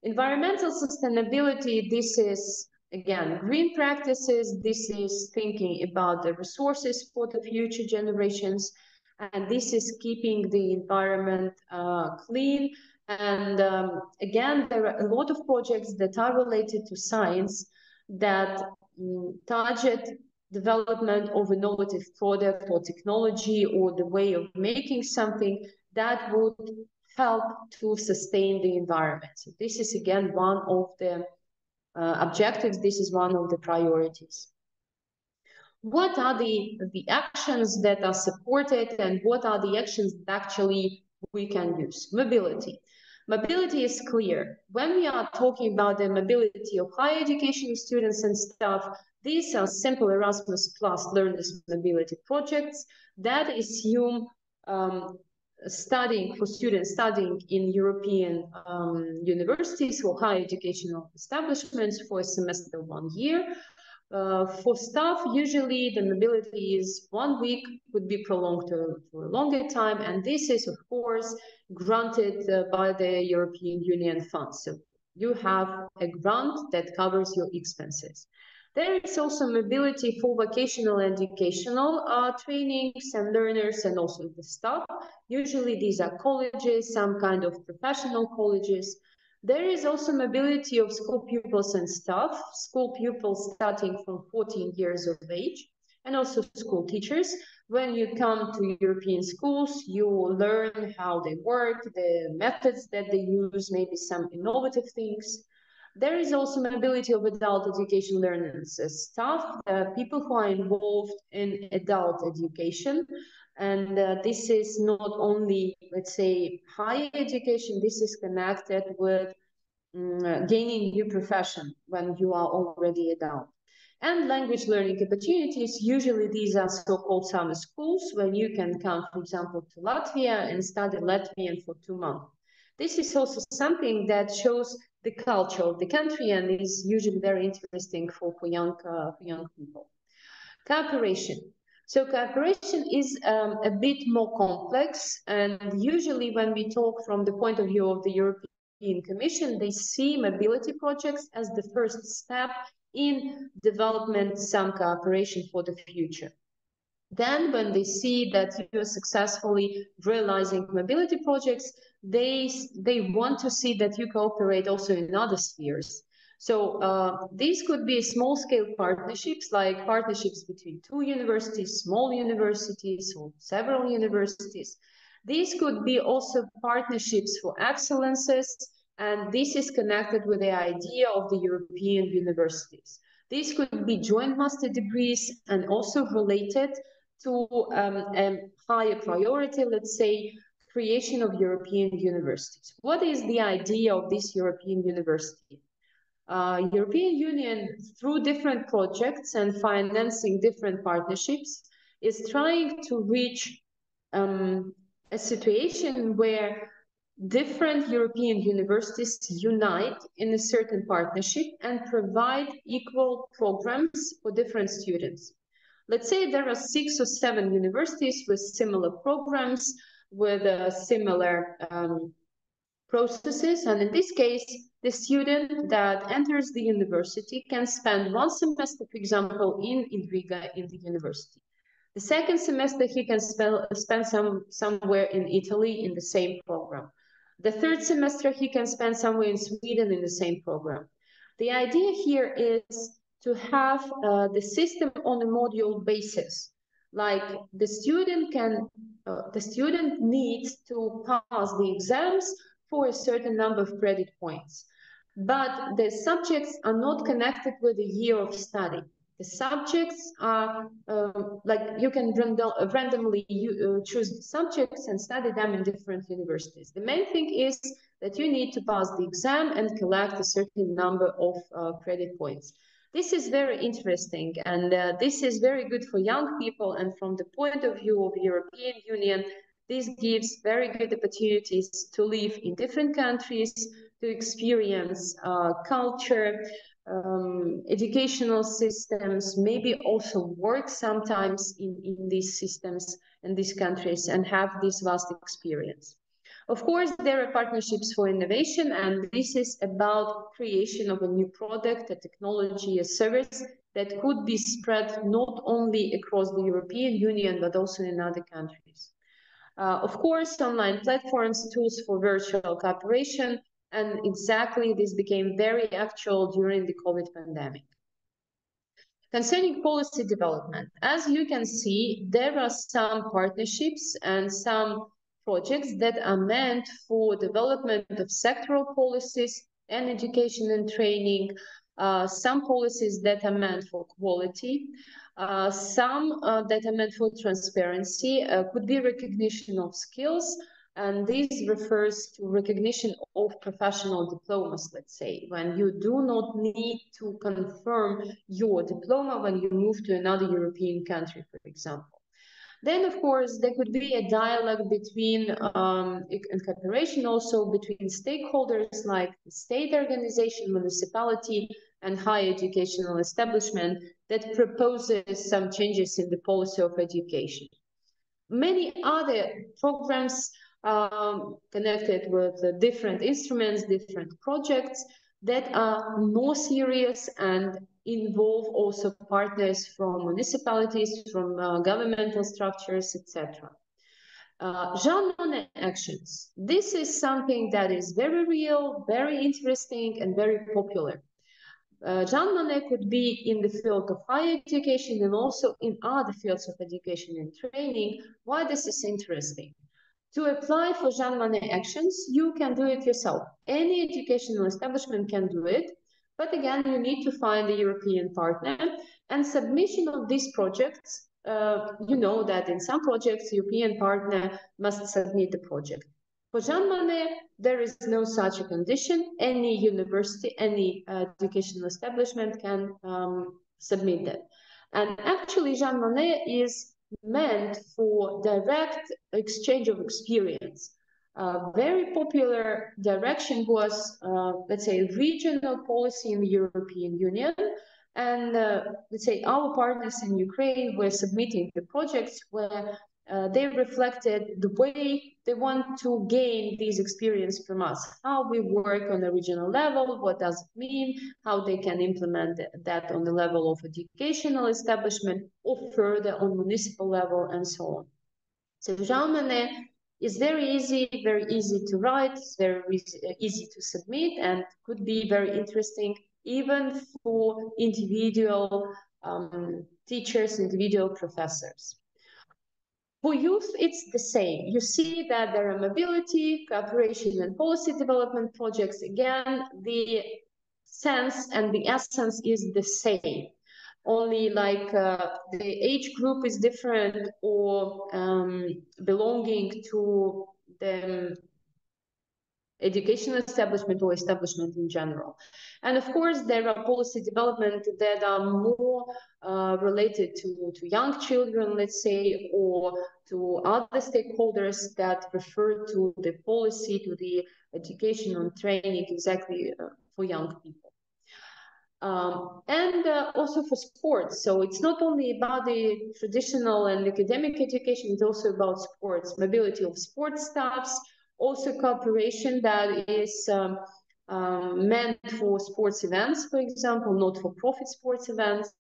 Environmental sustainability, this is, again, green practices, this is thinking about the resources for the future generations, and this is keeping the environment uh, clean. And um, again, there are a lot of projects that are related to science that um, target development of innovative product or technology or the way of making something that would help to sustain the environment. So this is again one of the uh, objectives. This is one of the priorities. What are the, the actions that are supported and what are the actions that actually we can use? Mobility. Mobility is clear. When we are talking about the mobility of higher education students and staff, these are simple Erasmus Plus learners mobility projects that assume um, studying for students studying in European um, universities or higher educational establishments for a semester one year uh, for staff, usually the mobility is one week, could be prolonged to, a longer time, and this is, of course, granted uh, by the European Union funds. So you have a grant that covers your expenses. There is also mobility for vocational and educational uh, trainings and learners and also the staff. Usually these are colleges, some kind of professional colleges. There is also mobility of school pupils and staff, school pupils starting from 14 years of age, and also school teachers. When you come to European schools, you will learn how they work, the methods that they use, maybe some innovative things. There is also mobility of adult education learners, staff, uh, people who are involved in adult education. And uh, this is not only, let's say, higher education, this is connected with um, gaining new profession when you are already adult. And language learning opportunities, usually these are so-called summer schools when you can come, for example, to Latvia and study Latvian for two months. This is also something that shows the culture of the country and is usually very interesting for, for, young, uh, for young people. Cooperation. So cooperation is um, a bit more complex, and usually when we talk from the point of view of the European Commission, they see mobility projects as the first step in development some cooperation for the future. Then when they see that you are successfully realizing mobility projects, they, they want to see that you cooperate also in other spheres. So uh, these could be small scale partnerships, like partnerships between two universities, small universities, or several universities. These could be also partnerships for excellences, and this is connected with the idea of the European universities. These could be joint master degrees and also related to um, a higher priority, let's say, creation of European universities. What is the idea of this European university? Uh, European Union, through different projects and financing different partnerships, is trying to reach um, a situation where different European universities unite in a certain partnership and provide equal programs for different students. Let's say there are six or seven universities with similar programs, with a similar um, processes. And in this case, the student that enters the university can spend one semester, for example, in, in Riga in the university. The second semester, he can spend, spend some, somewhere in Italy in the same program. The third semester, he can spend somewhere in Sweden in the same program. The idea here is to have uh, the system on a module basis. Like the student can, uh, the student needs to pass the exams for a certain number of credit points. But the subjects are not connected with the year of study. The subjects are um, like you can random, randomly you, uh, choose subjects and study them in different universities. The main thing is that you need to pass the exam and collect a certain number of uh, credit points. This is very interesting and uh, this is very good for young people and from the point of view of European Union, this gives very good opportunities to live in different countries, to experience uh, culture, um, educational systems, maybe also work sometimes in, in these systems and these countries and have this vast experience. Of course, there are partnerships for innovation, and this is about creation of a new product, a technology, a service that could be spread not only across the European Union, but also in other countries. Uh, of course, online platforms, tools for virtual cooperation, and exactly this became very actual during the COVID pandemic. Concerning policy development, as you can see, there are some partnerships and some projects that are meant for development of sectoral policies and education and training, uh, some policies that are meant for quality, Uh, some uh, that are meant for transparency uh, could be recognition of skills, and this refers to recognition of professional diplomas, let's say, when you do not need to confirm your diploma when you move to another European country, for example. Then, of course, there could be a dialogue between um, and cooperation also between stakeholders like state organization, municipality, and higher educational establishment that proposes some changes in the policy of education. Many other programs um, connected with uh, different instruments, different projects that are more serious and involve also partners from municipalities, from uh, governmental structures, etc. Uh, Jean Monnet actions. This is something that is very real, very interesting, and very popular. Uh, Jean Monnet could be in the field of higher education and also in other fields of education and training. Why this is interesting? To apply for Jean Monnet actions, you can do it yourself. Any educational establishment can do it. But again, you need to find a European partner and submission of these projects. Uh, you know that in some projects, European partner must submit the project. For Jean Monnet, there is no such a condition. Any university, any uh, educational establishment can um, submit that. And actually, Jean Monnet is meant for direct exchange of experience. Uh, very popular direction was, uh, let's say, regional policy in the European Union. And uh, let's say our partners in Ukraine were submitting the projects where uh, they reflected the way they want to gain this experience from us, how we work on a regional level, what does it mean, how they can implement that on the level of educational establishment or further on municipal level and so on. So Jean Monnet is very easy, very easy to write, very easy to submit, and could be very interesting even for individual um, teachers, individual professors. For youth, it's the same. You see that there are mobility, cooperation, and policy development projects. Again, the sense and the essence is the same only like uh, the age group is different or um, belonging to the educational establishment or establishment in general. And of course, there are policy development that are more uh, related to, to young children, let's say, or to other stakeholders that refer to the policy, to the education and training exactly uh, for young people. Um, and uh, also for sports. So it's not only about the traditional and academic education, it's also about sports, mobility of sports staffs, also cooperation that is um, um, meant for sports events, for example, not for profit sports events.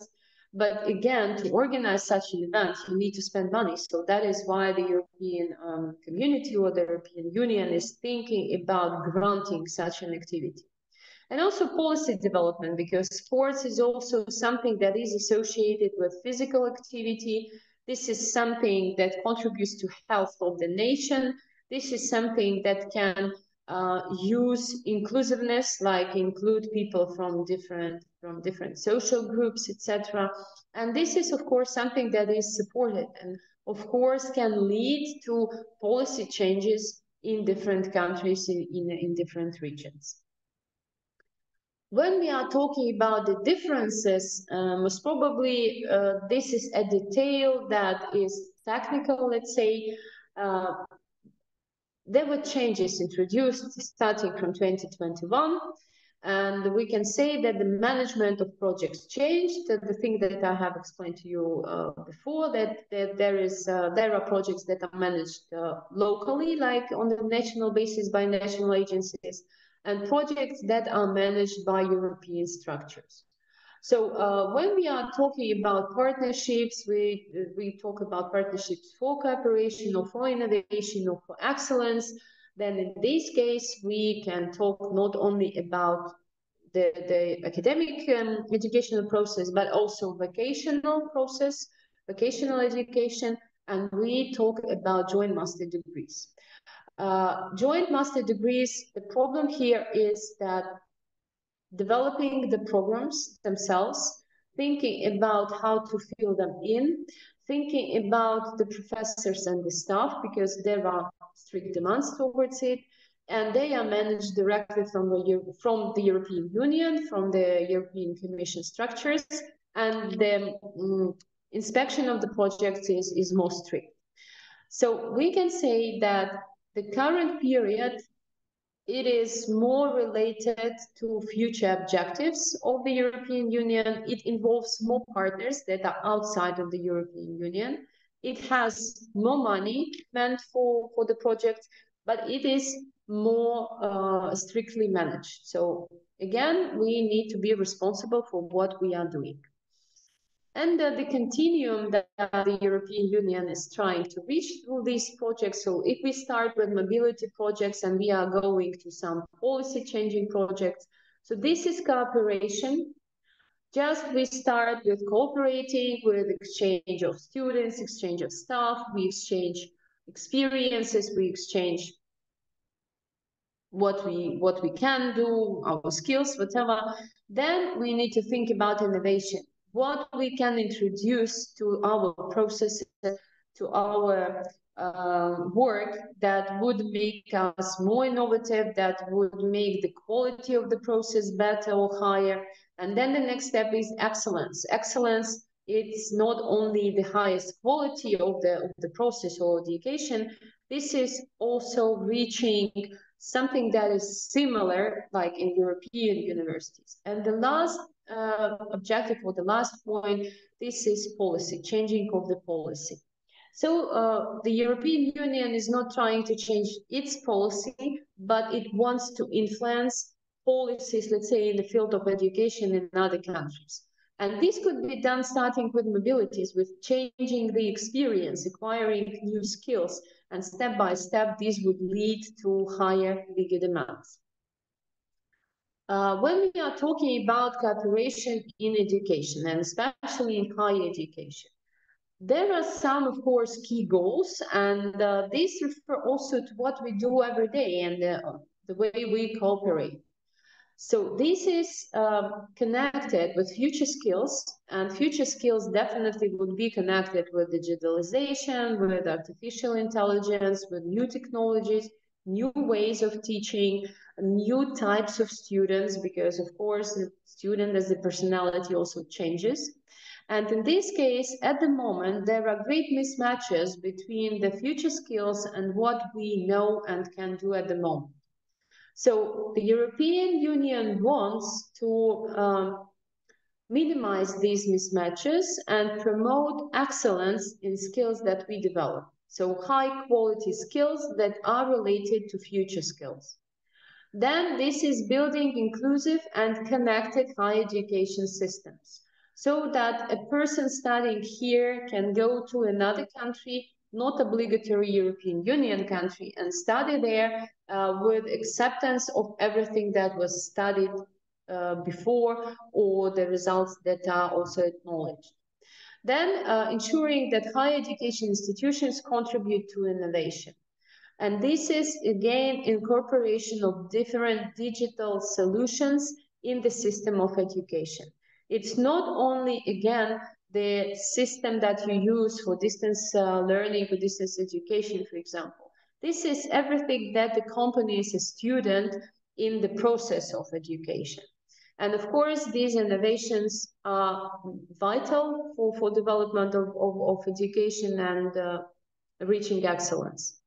But again, to organize such an event, you need to spend money. So that is why the European um, community or the European Union is thinking about granting such an activity and also policy development because sports is also something that is associated with physical activity this is something that contributes to health of the nation this is something that can uh, use inclusiveness like include people from different from different social groups etc and this is of course something that is supported and of course can lead to policy changes in different countries in, in, in different regions when we are talking about the differences, um, most probably uh, this is a detail that is technical, let's say. Uh, there were changes introduced starting from 2021, and we can say that the management of projects changed. The thing that I have explained to you uh, before, that, that, there is uh, there are projects that are managed uh, locally, like on the national basis by national agencies, and projects that are managed by European structures. So uh, when we are talking about partnerships, we, we talk about partnerships for cooperation or for innovation or for excellence, then in this case, we can talk not only about the, the academic um, educational process, but also vocational process, vocational education, and we talk about joint master degrees. Uh, joint master degrees, the problem here is that developing the programs themselves thinking about how to fill them in, thinking about the professors and the staff because there are strict demands towards it, and they are managed directly from the, from the European Union, from the European Commission structures, and the um, inspection of the projects is, is more strict. So we can say that the current period it is more related to future objectives of the European Union. It involves more partners that are outside of the European Union. It has more money meant for, for the project, but it is more uh, strictly managed. So again, we need to be responsible for what we are doing. And uh, the continuum that the European Union is trying to reach through these projects. So if we start with mobility projects and we are going to some policy changing projects, so this is cooperation. Just we start with cooperating with exchange of students, exchange of staff, we exchange experiences, we exchange what we what we can do, our skills, whatever. Then we need to think about innovation. What we can introduce to our processes, to our uh, work that would make us more innovative, that would make the quality of the process better or higher. And then the next step is excellence. Excellence it's not only the highest quality of the, of the process or education, this is also reaching something that is similar like in European universities. And the last uh, objective or the last point, this is policy, changing of the policy. So uh, the European Union is not trying to change its policy, but it wants to influence policies, let's say, in the field of education in other countries. And this could be done starting with mobilities, with changing the experience, acquiring new skills, and step by step, this would lead to higher bigger demands. Uh, when we are talking about cooperation in education, and especially in higher education, there are some, of course, key goals, and uh, these refer also to what we do every day and uh, the way we cooperate. So this is um, connected with future skills, and future skills definitely would be connected with digitalization, with artificial intelligence, with new technologies, new ways of teaching, new types of students, because of course the student as a personality also changes. And in this case, at the moment, there are great mismatches between the future skills and what we know and can do at the moment. So the European Union wants to um, minimize these mismatches and promote excellence in skills that we develop. So high quality skills that are related to future skills. Then this is building inclusive and connected higher education systems so that a person studying here can go to another country not obligatory European Union country and study there uh, with acceptance of everything that was studied uh, before or the results that are also acknowledged. Then uh, ensuring that higher education institutions contribute to innovation. And this is again incorporation of different digital solutions in the system of education. It's not only, again, the system that you use for distance uh, learning or distance education, for example. This is everything that accompanies a student in the process of education. And of course, these innovations are vital for, for development of, of, of education and uh, reaching excellence.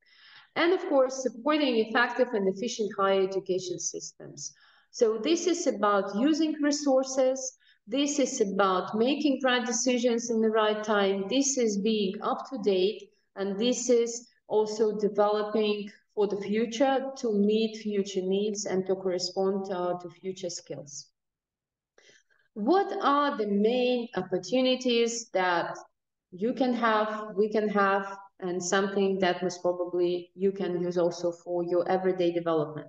And of course, supporting effective and efficient higher education systems. So this is about using resources, this is about making right decisions in the right time. This is being up to date. And this is also developing for the future to meet future needs and to correspond uh, to future skills. What are the main opportunities that you can have, we can have, and something that most probably you can use also for your everyday development?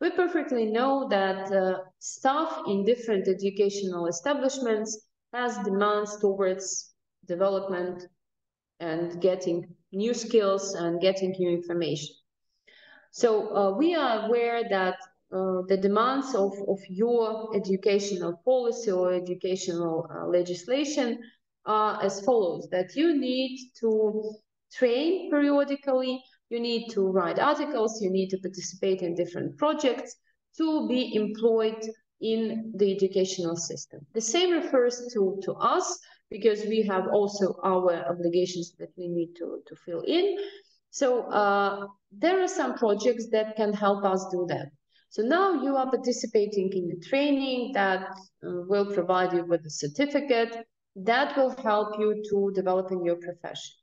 We perfectly know that uh, staff in different educational establishments has demands towards development and getting new skills and getting new information. So uh, we are aware that uh, the demands of, of your educational policy or educational uh, legislation are as follows, that you need to train periodically, you need to write articles, you need to participate in different projects to be employed in the educational system. The same refers to, to us because we have also our obligations that we need to, to fill in. So uh, there are some projects that can help us do that. So now you are participating in the training that uh, will provide you with a certificate that will help you to develop in your profession.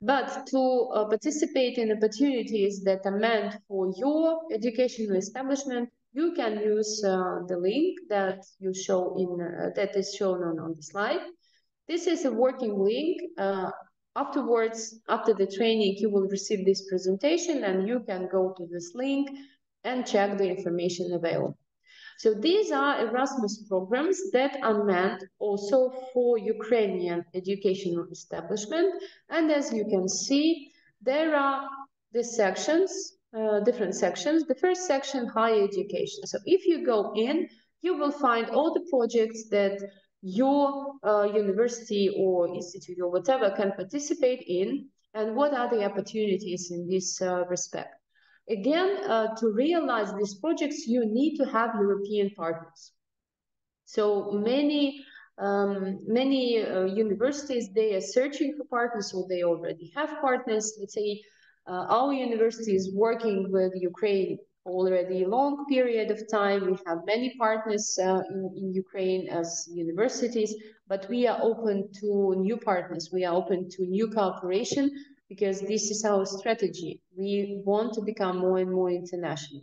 But to uh, participate in opportunities that are meant for your educational establishment, you can use uh, the link that you show in uh, that is shown on, on the slide. This is a working link. Uh, afterwards, after the training, you will receive this presentation and you can go to this link and check the information available. So these are Erasmus programs that are meant also for Ukrainian educational establishment. And as you can see, there are the sections, uh, different sections. The first section, higher education. So if you go in, you will find all the projects that your uh, university or institute or whatever can participate in and what are the opportunities in this uh, respect. Again, uh, to realize these projects, you need to have European partners. So many um, many uh, universities, they are searching for partners or they already have partners. Let's say uh, our university is working with Ukraine already a long period of time. We have many partners uh, in, in Ukraine as universities, but we are open to new partners. We are open to new cooperation because this is our strategy. We want to become more and more international.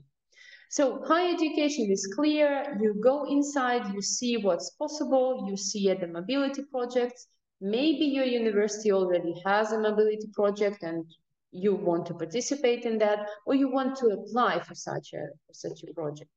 So higher education is clear. You go inside, you see what's possible, you see at the mobility projects. Maybe your university already has a mobility project and you want to participate in that, or you want to apply for such a, for such a project.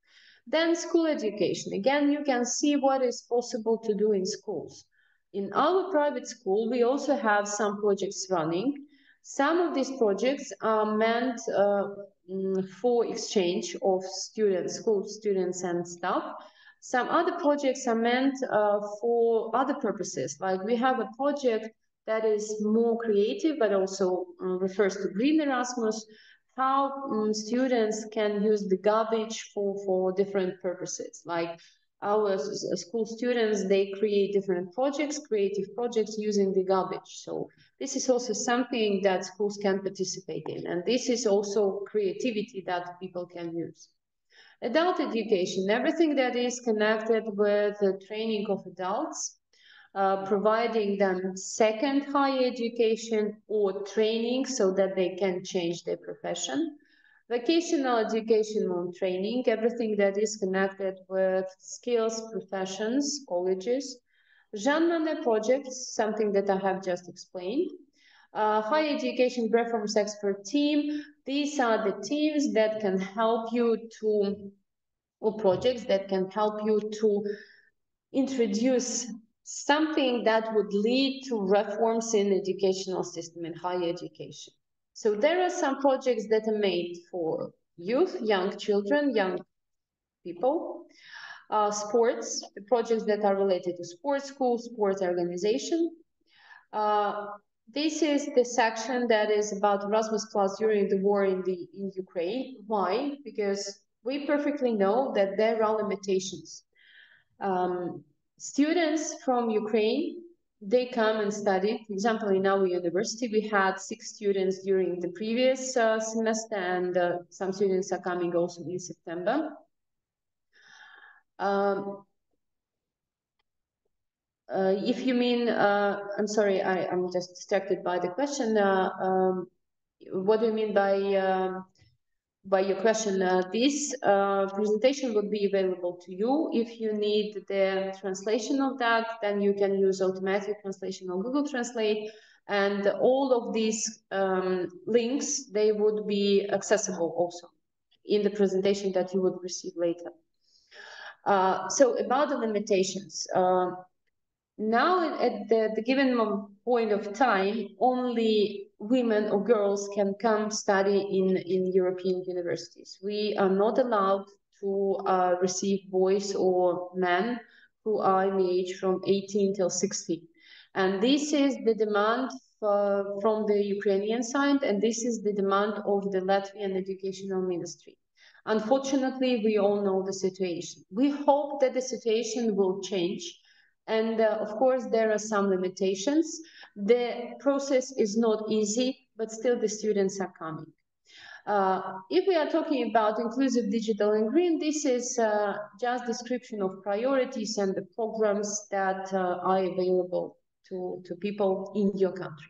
Then school education. Again, you can see what is possible to do in schools. In our private school, we also have some projects running some of these projects are meant uh, mm, for exchange of students, school students and staff. Some other projects are meant uh, for other purposes. Like we have a project that is more creative, but also uh, refers to Green Erasmus, how um, students can use the garbage for, for different purposes. Like our school students, they create different projects, creative projects using the garbage. So this is also something that schools can participate in. And this is also creativity that people can use. Adult education, everything that is connected with the training of adults, uh, providing them second higher education or training so that they can change their profession vocational educational training, everything that is connected with skills, professions, colleges, Jean Monnet projects, something that I have just explained, uh, education reforms expert team. These are the teams that can help you to, or projects that can help you to introduce something that would lead to reforms in educational system in higher education. So there are some projects that are made for youth, young children, young people, uh, sports, projects that are related to sports school, sports organization. Uh, this is the section that is about Erasmus Plus during the war in the in Ukraine. Why? Because we perfectly know that there are limitations. Um, students from Ukraine they come and study. For example, in our university, we had six students during the previous uh, semester, and uh, some students are coming also in September. Um, uh, if you mean, uh, I'm sorry, I, am just distracted by the question. Uh, um, what do you mean by um, by your question. Uh, this uh, presentation will be available to you. If you need the translation of that, then you can use automatic translation on Google Translate. And all of these um, links, they would be accessible also in the presentation that you would receive later. Uh, so about the limitations. Now at the, the given point of time, only women or girls can come study in, in European universities. We are not allowed to uh, receive boys or men who are in the age from 18 till 60. And this is the demand for, from the Ukrainian side, and this is the demand of the Latvian Educational Ministry. Unfortunately, we all know the situation. We hope that the situation will change. And uh, of course, there are some limitations. The process is not easy, but still the students are coming. Uh, if we are talking about inclusive digital and green, this is uh, just description of priorities and the programs that uh, are available to, to people in your country.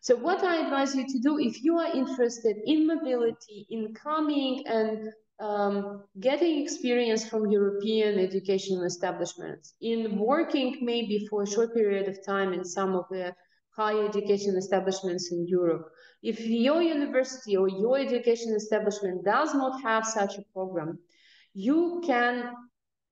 So what I advise you to do, if you are interested in mobility, in coming and um, getting experience from European educational establishments, in working maybe for a short period of time in some of the higher education establishments in Europe. If your university or your education establishment does not have such a program, you can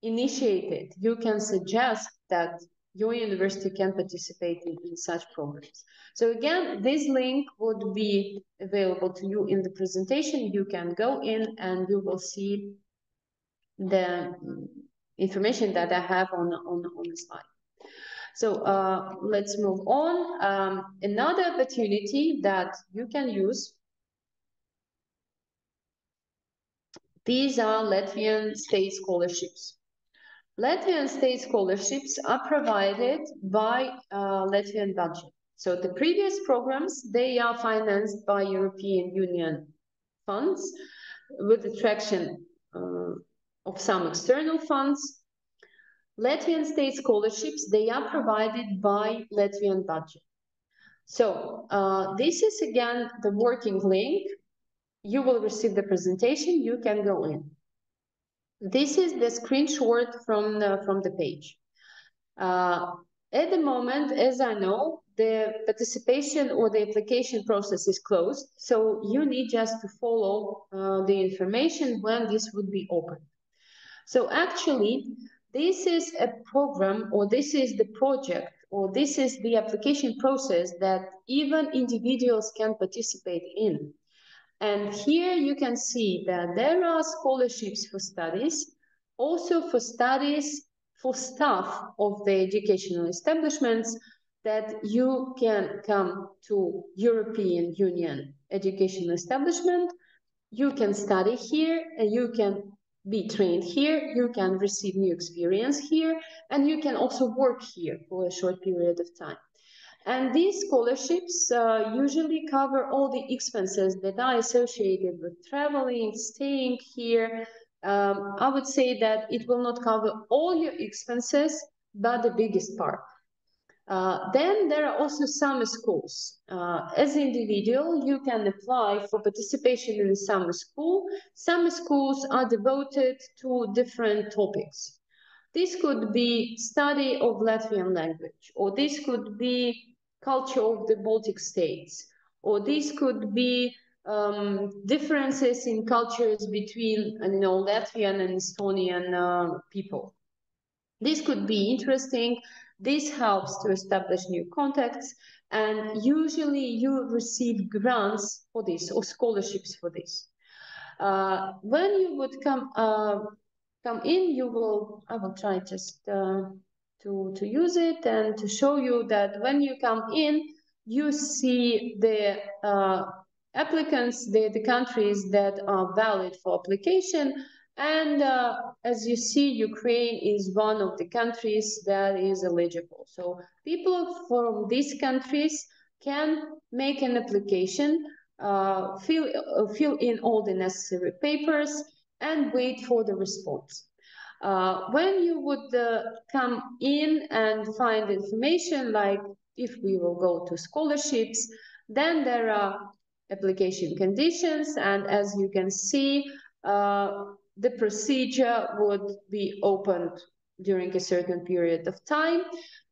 initiate it. You can suggest that your university can participate in, in such programs. So again, this link would be available to you in the presentation. You can go in and you will see the information that I have on, on, on the slide. So uh, let's move on. Um, another opportunity that you can use, these are Latvian state scholarships. Latvian state scholarships are provided by uh, Latvian budget. So the previous programs, they are financed by European Union funds with attraction uh, of some external funds Latvian state scholarships, they are provided by Latvian budget. So uh, this is again the working link. You will receive the presentation, you can go in. This is the screenshot from the, from the page. Uh, at the moment, as I know, the participation or the application process is closed. So you need just to follow uh, the information when this would be open. So actually, this is a program or this is the project or this is the application process that even individuals can participate in. And here you can see that there are scholarships for studies, also for studies for staff of the educational establishments that you can come to European Union educational establishment, you can study here and you can be trained here, you can receive new experience here, and you can also work here for a short period of time. And these scholarships uh, usually cover all the expenses that are associated with traveling, staying here. Um, I would say that it will not cover all your expenses, but the biggest part. Uh, then there are also summer schools. Uh, as an individual, you can apply for participation in summer school. Summer schools are devoted to different topics. This could be study of Latvian language, or this could be culture of the Baltic states, or this could be um, differences in cultures between you know, Latvian and Estonian uh, people. This could be interesting this helps to establish new contacts and usually you receive grants for this or scholarships for this. Uh, when you would come uh, come in, you will, I will try just uh, to, to use it and to show you that when you come in, you see the uh, applicants, the, the countries that are valid for application, and uh, as you see, Ukraine is one of the countries that is eligible. So people from these countries can make an application, uh, fill, uh, fill in all the necessary papers, and wait for the response. Uh, when you would uh, come in and find information, like if we will go to scholarships, then there are application conditions, and as you can see, uh, the procedure would be opened during a certain period of time.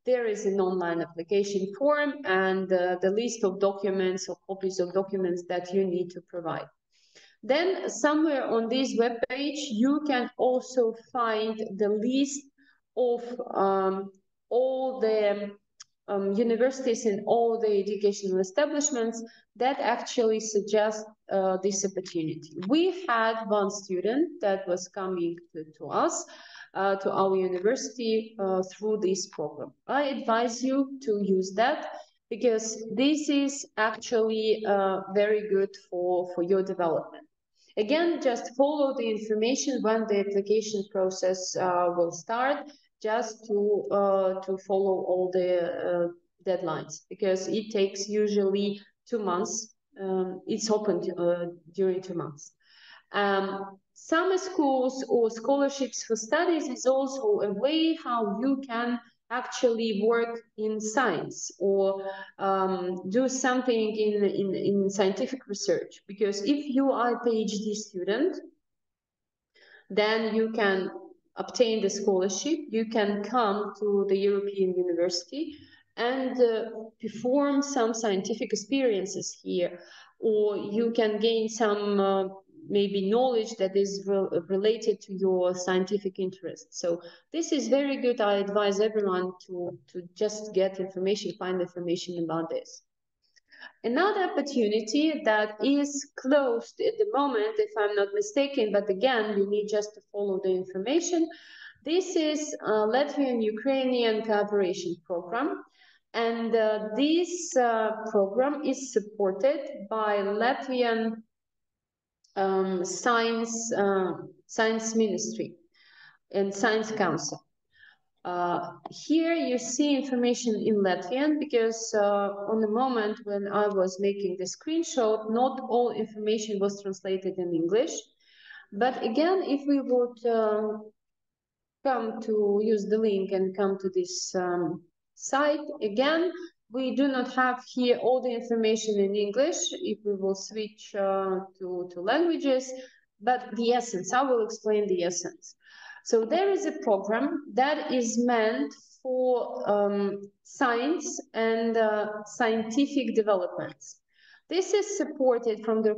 There is an online application form and uh, the list of documents or copies of documents that you need to provide. Then somewhere on this web page, you can also find the list of um, all the um, universities and all the educational establishments that actually suggest uh, this opportunity. We had one student that was coming to, to us, uh, to our university uh, through this program. I advise you to use that because this is actually uh, very good for, for your development. Again, just follow the information when the application process uh, will start just to uh, to follow all the uh, deadlines because it takes usually two months. Um, it's open uh, during two months. Um, summer schools or scholarships for studies is also a way how you can actually work in science or um, do something in, in, in scientific research. Because if you are a PhD student, then you can obtain the scholarship, you can come to the European University and uh, perform some scientific experiences here, or you can gain some uh, maybe knowledge that is re related to your scientific interest. So this is very good. I advise everyone to, to just get information, find information about this. Another opportunity that is closed at the moment, if I'm not mistaken, but again, you need just to follow the information. This is Latvian-Ukrainian cooperation program. And uh, this uh, program is supported by Latvian um, Science, uh, Science Ministry and Science Council. Uh, here you see information in Latvian because uh, on the moment when I was making the screenshot, not all information was translated in English. But again, if we would uh, come to use the link and come to this um, site, again, we do not have here all the information in English. If we will switch uh, to, to languages, but the essence, I will explain the essence. So there is a program that is meant for um, science and uh, scientific developments. This is supported from the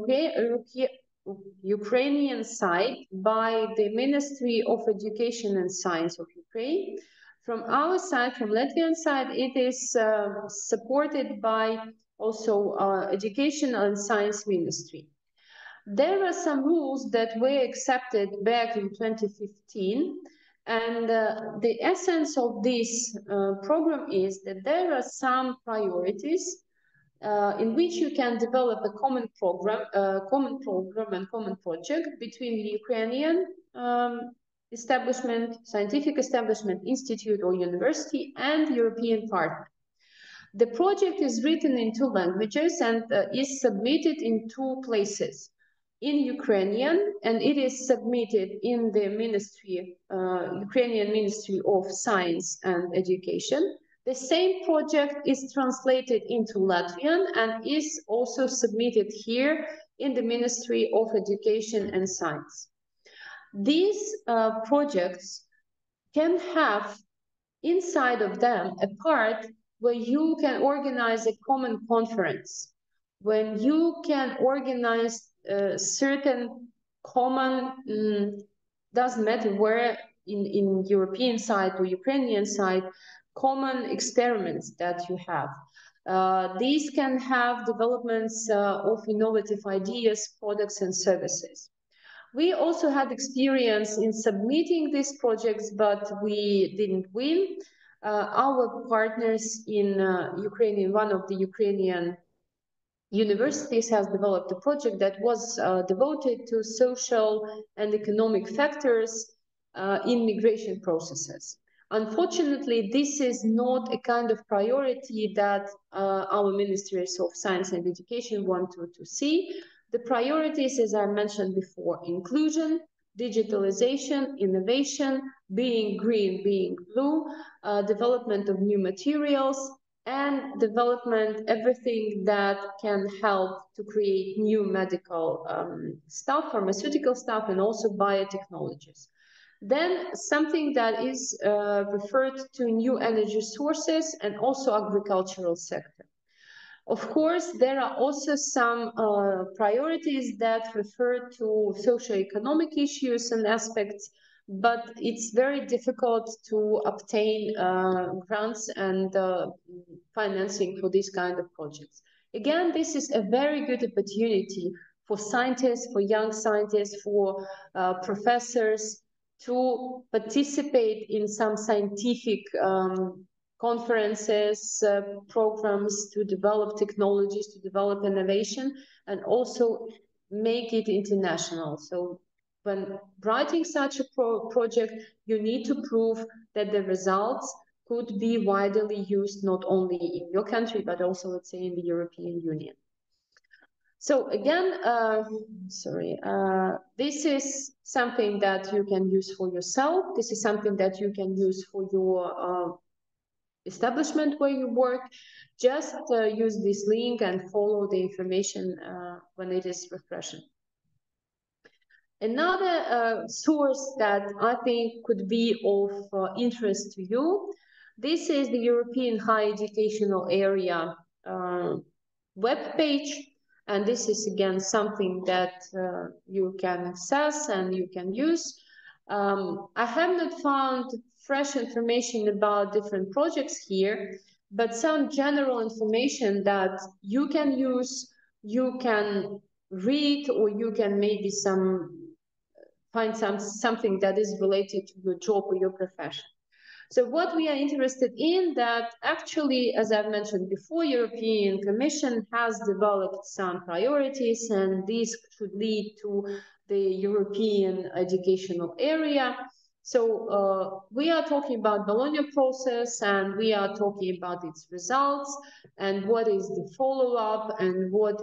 Ukrainian side by the Ministry of Education and Science of Ukraine. From our side, from Latvian side, it is uh, supported by also uh, Education and Science Ministry. There are some rules that were accepted back in 2015. And uh, the essence of this uh, program is that there are some priorities uh, in which you can develop a common program, uh, common program and common project between the Ukrainian um, establishment, scientific establishment, institute or university and European partner. The project is written in two languages and uh, is submitted in two places in Ukrainian, and it is submitted in the Ministry, uh, Ukrainian Ministry of Science and Education. The same project is translated into Latvian and is also submitted here in the Ministry of Education and Science. These uh, projects can have inside of them a part where you can organize a common conference, when you can organize certain common, um, doesn't matter where in, in European side or Ukrainian side, common experiments that you have. Uh, these can have developments uh, of innovative ideas, products, and services. We also had experience in submitting these projects, but we didn't win. Uh, our partners in uh, in one of the Ukrainian universities has developed a project that was uh, devoted to social and economic factors uh, in migration processes. Unfortunately, this is not a kind of priority that uh, our ministries of science and education want to, to see. The priorities, as I mentioned before, inclusion, digitalization, innovation, being green, being blue, uh, development of new materials, and development, everything that can help to create new medical um, stuff, pharmaceutical stuff, and also biotechnologies. Then something that is uh, referred to new energy sources and also agricultural sector. Of course, there are also some uh, priorities that refer to socio-economic issues and aspects, but it's very difficult to obtain uh, grants and uh, financing for this kind of projects. Again, this is a very good opportunity for scientists, for young scientists, for uh, professors to participate in some scientific um, conferences, uh, programs to develop technologies, to develop innovation, and also make it international. So when writing such a pro project, you need to prove that the results could be widely used not only in your country, but also, let's say, in the European Union. So again, uh, sorry, uh, this is something that you can use for yourself. This is something that you can use for your uh, establishment where you work. Just uh, use this link and follow the information uh, when it is refreshing. Another uh, source that I think could be of interest to you, this is the European High Educational Area web page. And this is again something that uh, you can access and you can use. Um, I have not found fresh information about different projects here, but some general information that you can use, you can read, or you can maybe some find some something that is related to your job or your profession. So what we are interested in that actually, as I've mentioned before, European Commission has developed some priorities and these should lead to the European educational area. So uh, we are talking about Bologna process and we are talking about its results and what is the follow-up and what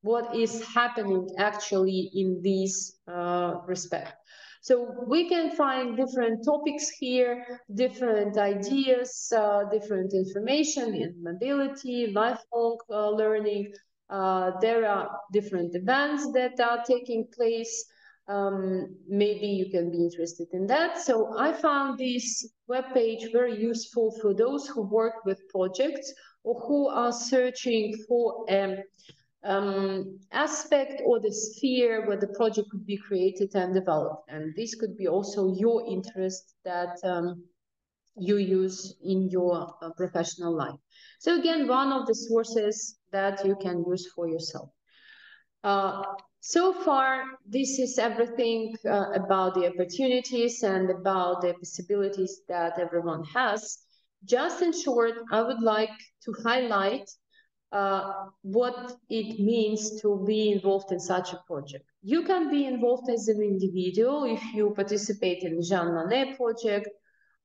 what is happening actually in this uh, respect. So we can find different topics here, different ideas, uh, different information in mobility, lifelong uh, learning. Uh, there are different events that are taking place. Um, maybe you can be interested in that. So I found this webpage very useful for those who work with projects or who are searching for um, um, aspect or the sphere where the project could be created and developed. And this could be also your interest that um, you use in your uh, professional life. So again, one of the sources that you can use for yourself. Uh, so far, this is everything uh, about the opportunities and about the possibilities that everyone has. Just in short, I would like to highlight uh, what it means to be involved in such a project. You can be involved as an individual if you participate in Jean Monnet project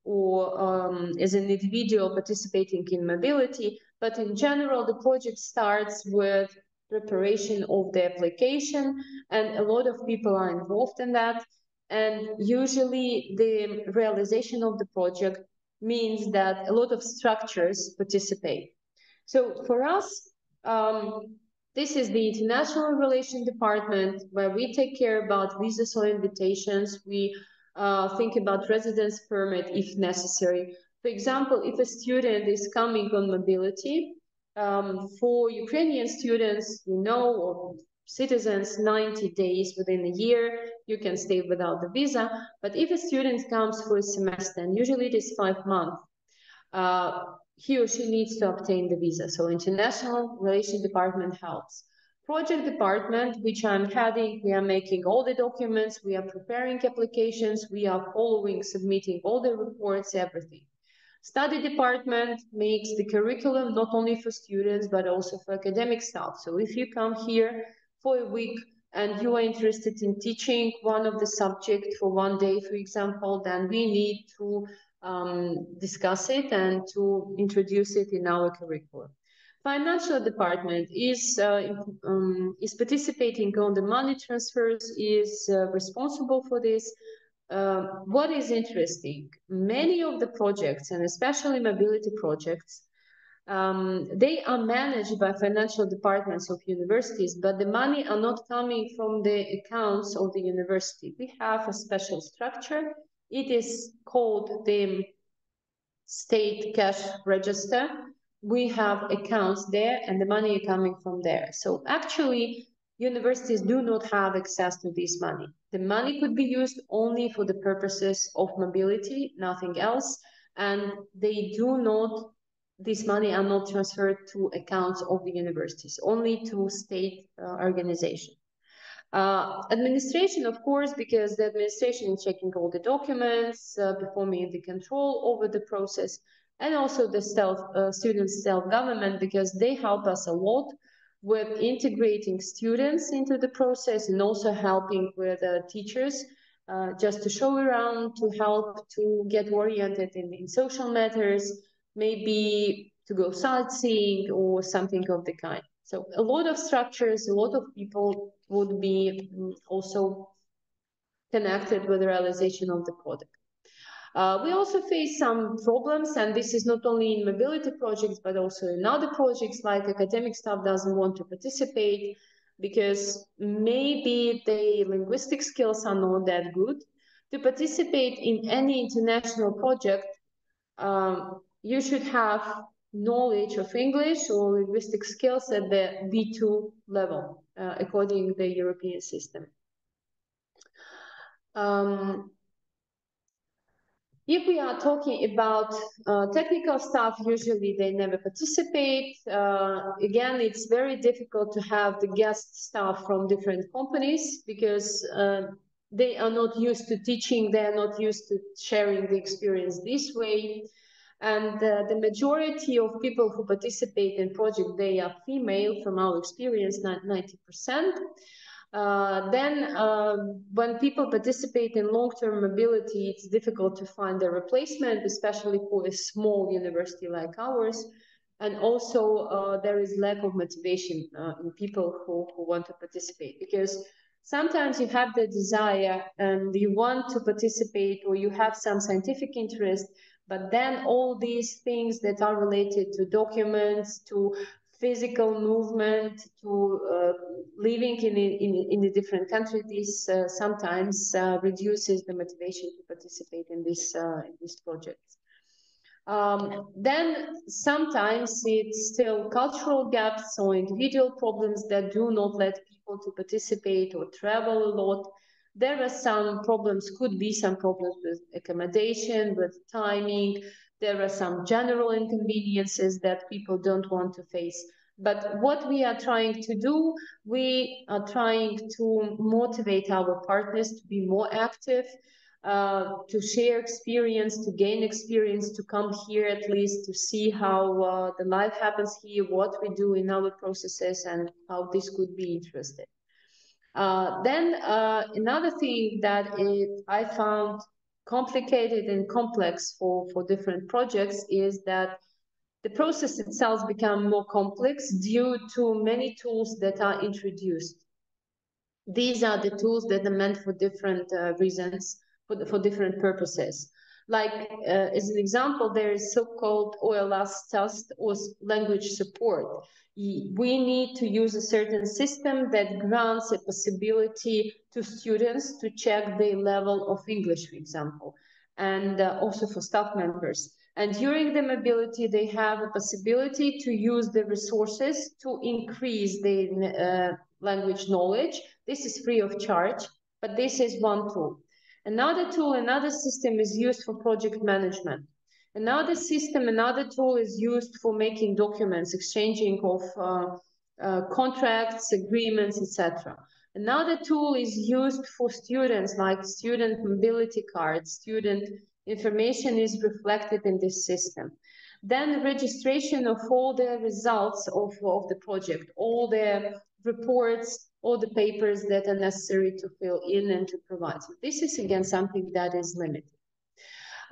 or um, as an individual participating in mobility. But in general, the project starts with preparation of the application and a lot of people are involved in that. And usually the realization of the project means that a lot of structures participate. So for us, um, this is the International relation Department where we take care about visas or invitations. We uh, think about residence permit if necessary. For example, if a student is coming on mobility, um, for Ukrainian students, you know, or citizens, 90 days within a year, you can stay without the visa. But if a student comes for a semester, and usually it is five months, uh, he or she needs to obtain the visa. So international relations department helps. Project department, which I'm heading, we are making all the documents, we are preparing applications, we are following, submitting all the reports, everything. Study department makes the curriculum not only for students, but also for academic staff. So if you come here for a week and you are interested in teaching one of the subject for one day, for example, then we need to um, discuss it and to introduce it in our curriculum. Financial department is uh, um, is participating on the money transfers, is uh, responsible for this. Uh, what is interesting, many of the projects, and especially mobility projects, um, they are managed by financial departments of universities, but the money are not coming from the accounts of the university. We have a special structure it is called the state cash register. We have accounts there and the money coming from there. So actually, universities do not have access to this money. The money could be used only for the purposes of mobility, nothing else. And they do not, this money are not transferred to accounts of the universities, only to state uh, organization. Uh, administration, of course, because the administration is checking all the documents, uh, performing the control over the process, and also the self, uh, students' self-government, because they help us a lot with integrating students into the process and also helping with uh, teachers uh, just to show around, to help to get oriented in, in social matters, maybe to go sightseeing or something of the kind. So a lot of structures, a lot of people would be mm, also connected with the realization of the product. Uh, we also face some problems, and this is not only in mobility projects, but also in other projects, like academic staff doesn't want to participate because maybe their linguistic skills are not that good. To participate in any international project, um, you should have knowledge of English or linguistic skills at the B2 level, uh, according to the European system. Um, if we are talking about uh, technical staff, usually they never participate. Uh, again, it's very difficult to have the guest staff from different companies because uh, they are not used to teaching, they are not used to sharing the experience this way. And uh, the majority of people who participate in project, they are female from our experience, 90%. Uh, then uh, when people participate in long-term mobility, it's difficult to find a replacement, especially for a small university like ours. And also uh, there is lack of motivation uh, in people who, who want to participate because sometimes you have the desire and you want to participate or you have some scientific interest, but then all these things that are related to documents, to physical movement to uh, living in, in, in a different country, this uh, sometimes uh, reduces the motivation to participate in this, uh, in this project. Um, then sometimes it's still cultural gaps or individual problems that do not let people to participate or travel a lot. There are some problems, could be some problems with accommodation, with timing, there are some general inconveniences that people don't want to face. But what we are trying to do, we are trying to motivate our partners to be more active, uh, to share experience, to gain experience, to come here at least to see how uh, the life happens here, what we do in our processes, and how this could be interesting. Uh, then uh, another thing that it, I found complicated and complex for, for different projects is that the process itself become more complex due to many tools that are introduced. These are the tools that are meant for different uh, reasons, for, for different purposes. Like, uh, as an example, there is so-called OLS test or language support. We need to use a certain system that grants a possibility to students to check their level of English, for example, and uh, also for staff members. And during the mobility, they have a possibility to use the resources to increase the uh, language knowledge. This is free of charge, but this is one tool. Another tool, another system is used for project management. Another system, another tool is used for making documents, exchanging of uh, uh, contracts, agreements, etc. Another tool is used for students, like student mobility cards, student information is reflected in this system. Then registration of all the results of, of the project, all the reports, all the papers that are necessary to fill in and to provide. So this is again something that is limited.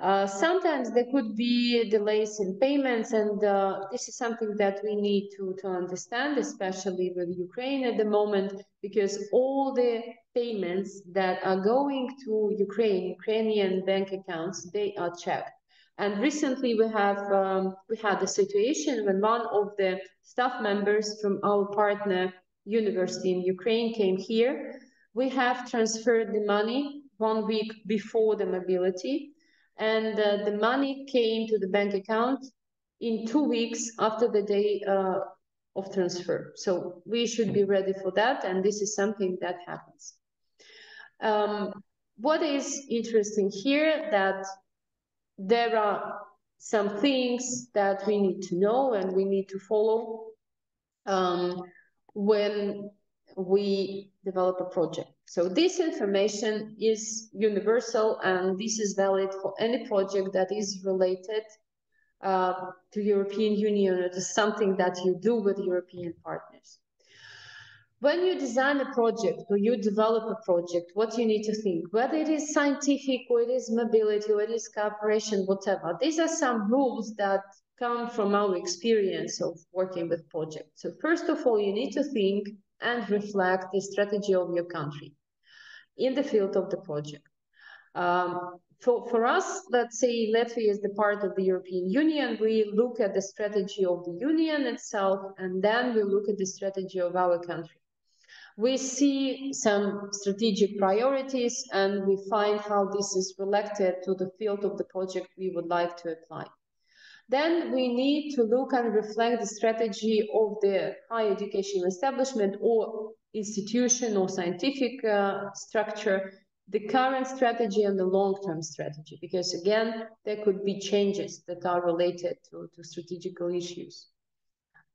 Uh, sometimes there could be delays in payments, and uh, this is something that we need to, to understand, especially with Ukraine at the moment, because all the payments that are going to Ukraine, Ukrainian bank accounts, they are checked. And recently we have um, we had a situation when one of the staff members from our partner university in Ukraine came here. We have transferred the money one week before the mobility, and uh, the money came to the bank account in two weeks after the day uh, of transfer. So we should be ready for that, and this is something that happens. Um, what is interesting here that there are some things that we need to know and we need to follow um, when we develop a project. So this information is universal and this is valid for any project that is related uh, to European Union or to something that you do with European partners. When you design a project or you develop a project, what you need to think, whether it is scientific or it is mobility or it is cooperation, whatever, these are some rules that come from our experience of working with projects. So first of all, you need to think and reflect the strategy of your country in the field of the project. Um, for, for us, let's say Latvia is the part of the European Union, we look at the strategy of the Union itself, and then we look at the strategy of our country. We see some strategic priorities, and we find how this is related to the field of the project we would like to apply. Then we need to look and reflect the strategy of the higher education establishment or institution or scientific uh, structure, the current strategy and the long-term strategy, because again, there could be changes that are related to, to strategical issues.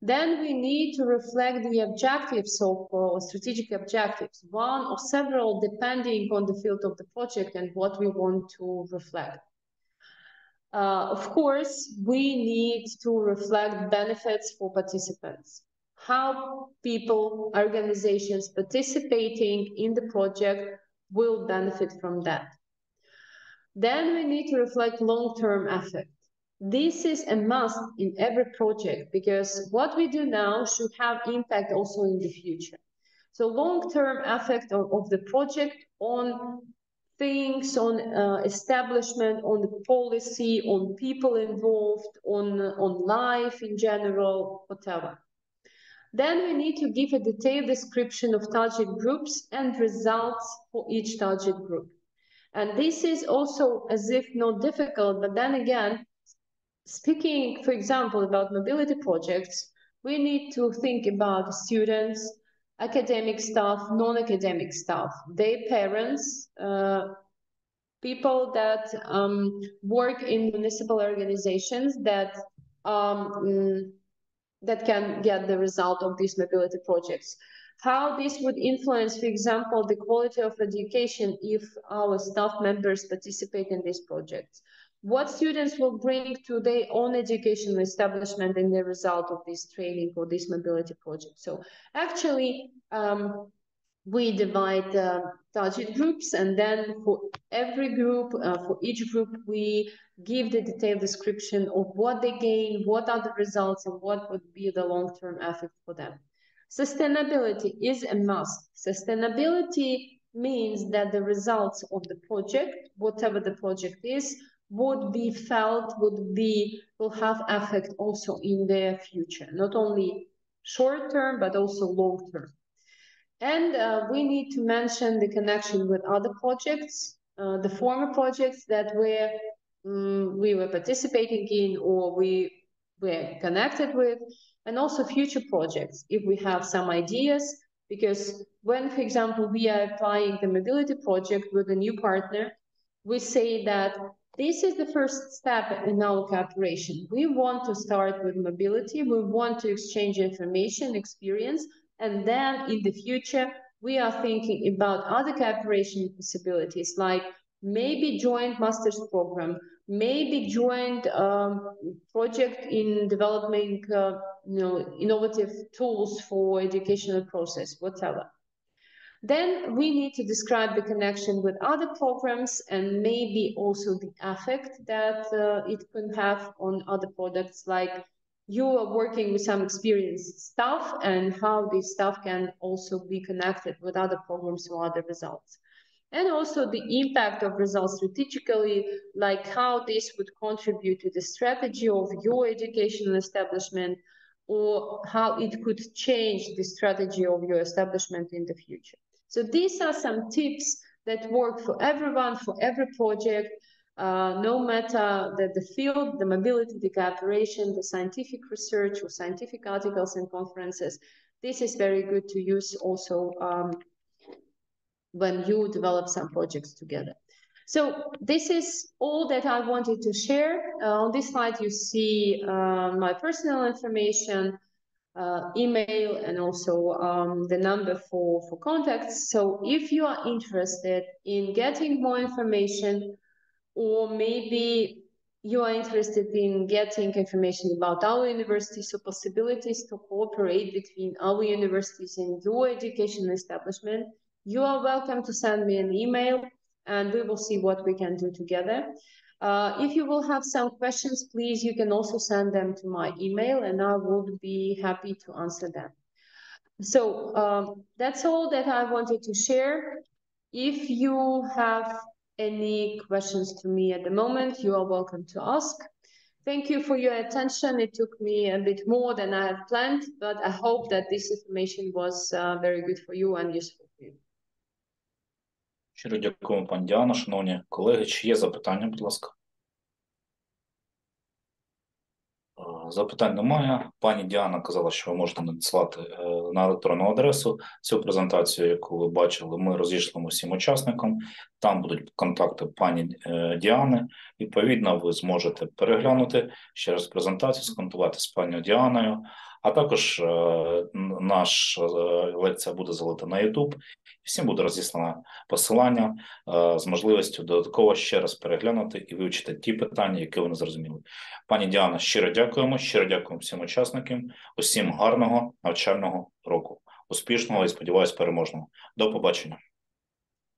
Then we need to reflect the objectives of uh, strategic objectives, one or several depending on the field of the project and what we want to reflect. Uh, of course, we need to reflect benefits for participants. How people, organizations participating in the project will benefit from that. Then we need to reflect long-term effect. This is a must in every project because what we do now should have impact also in the future. So long-term effect of, of the project on things on uh, establishment, on the policy, on people involved, on, on life in general, whatever. Then we need to give a detailed description of target groups and results for each target group. And this is also as if not difficult, but then again, speaking, for example, about mobility projects, we need to think about students, academic staff, non-academic staff, their parents, uh, people that um, work in municipal organizations that um, mm, that can get the result of these mobility projects. How this would influence, for example, the quality of education if our staff members participate in these projects what students will bring to their own educational establishment in the result of this training or this mobility project. So actually, um, we divide uh, target groups and then for every group, uh, for each group, we give the detailed description of what they gain, what are the results, and what would be the long-term effect for them. Sustainability is a must. Sustainability means that the results of the project, whatever the project is, would be felt, would be, will have effect also in the future, not only short term, but also long term. And uh, we need to mention the connection with other projects, uh, the former projects that were um, we were participating in or we were connected with, and also future projects if we have some ideas. Because when, for example, we are applying the mobility project with a new partner, we say that this is the first step in our cooperation. We want to start with mobility. We want to exchange information, experience, and then in the future, we are thinking about other cooperation possibilities like maybe joint master's program, maybe joint um, project in developing uh, you know, innovative tools for educational process, whatever. Then we need to describe the connection with other programs and maybe also the effect that uh, it can have on other products like you are working with some experienced staff and how this staff can also be connected with other programs or other results. And also the impact of results strategically, like how this would contribute to the strategy of your educational establishment or how it could change the strategy of your establishment in the future. So these are some tips that work for everyone, for every project, uh, no matter the, the field, the mobility, the cooperation, the scientific research or scientific articles and conferences. This is very good to use also um, when you develop some projects together. So this is all that I wanted to share. Uh, on this slide, you see uh, my personal information, uh, email, and also um, the number for, for contacts. So if you are interested in getting more information, or maybe you are interested in getting information about our university, so possibilities to cooperate between our universities and your educational establishment, you are welcome to send me an email and we will see what we can do together. Uh, if you will have some questions, please, you can also send them to my email and I would be happy to answer them. So um, that's all that I wanted to share. If you have any questions to me at the moment, you are welcome to ask. Thank you for your attention. It took me a bit more than I had planned, but I hope that this information was uh, very good for you and useful. Щиро дякуємо, пані Діана. Шановні колеги, чи є запитання, будь ласка? Запитань немає. Пані Діана казала, що ви можете надіслати е, на електронну адресу цю презентацію, яку ви бачили. Ми розійшлимо всім учасникам. Там будуть контакти пані е, Діани. Відповідно, ви зможете переглянути ще раз презентацію, сконтувати з пані Діаною. А також наша лекція буде залита на YouTube. Всім буде розіслано посилання з можливістю додатково ще раз переглянути і вивчити ті питання, які ви не зрозуміли. Пані Діана, щиро дякуємо. Щиро дякуємо всім учасникам. Усім гарного навчального року, успішного і сподіваюсь, переможного. До побачення.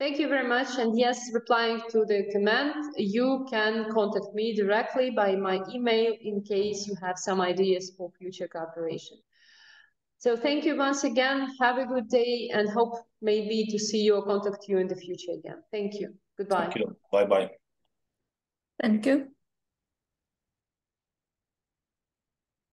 Thank you very much. And yes, replying to the comment, you can contact me directly by my email in case you have some ideas for future cooperation. So thank you once again. Have a good day and hope maybe to see you or contact you in the future again. Thank you. Goodbye. Thank you. Bye bye. Thank you.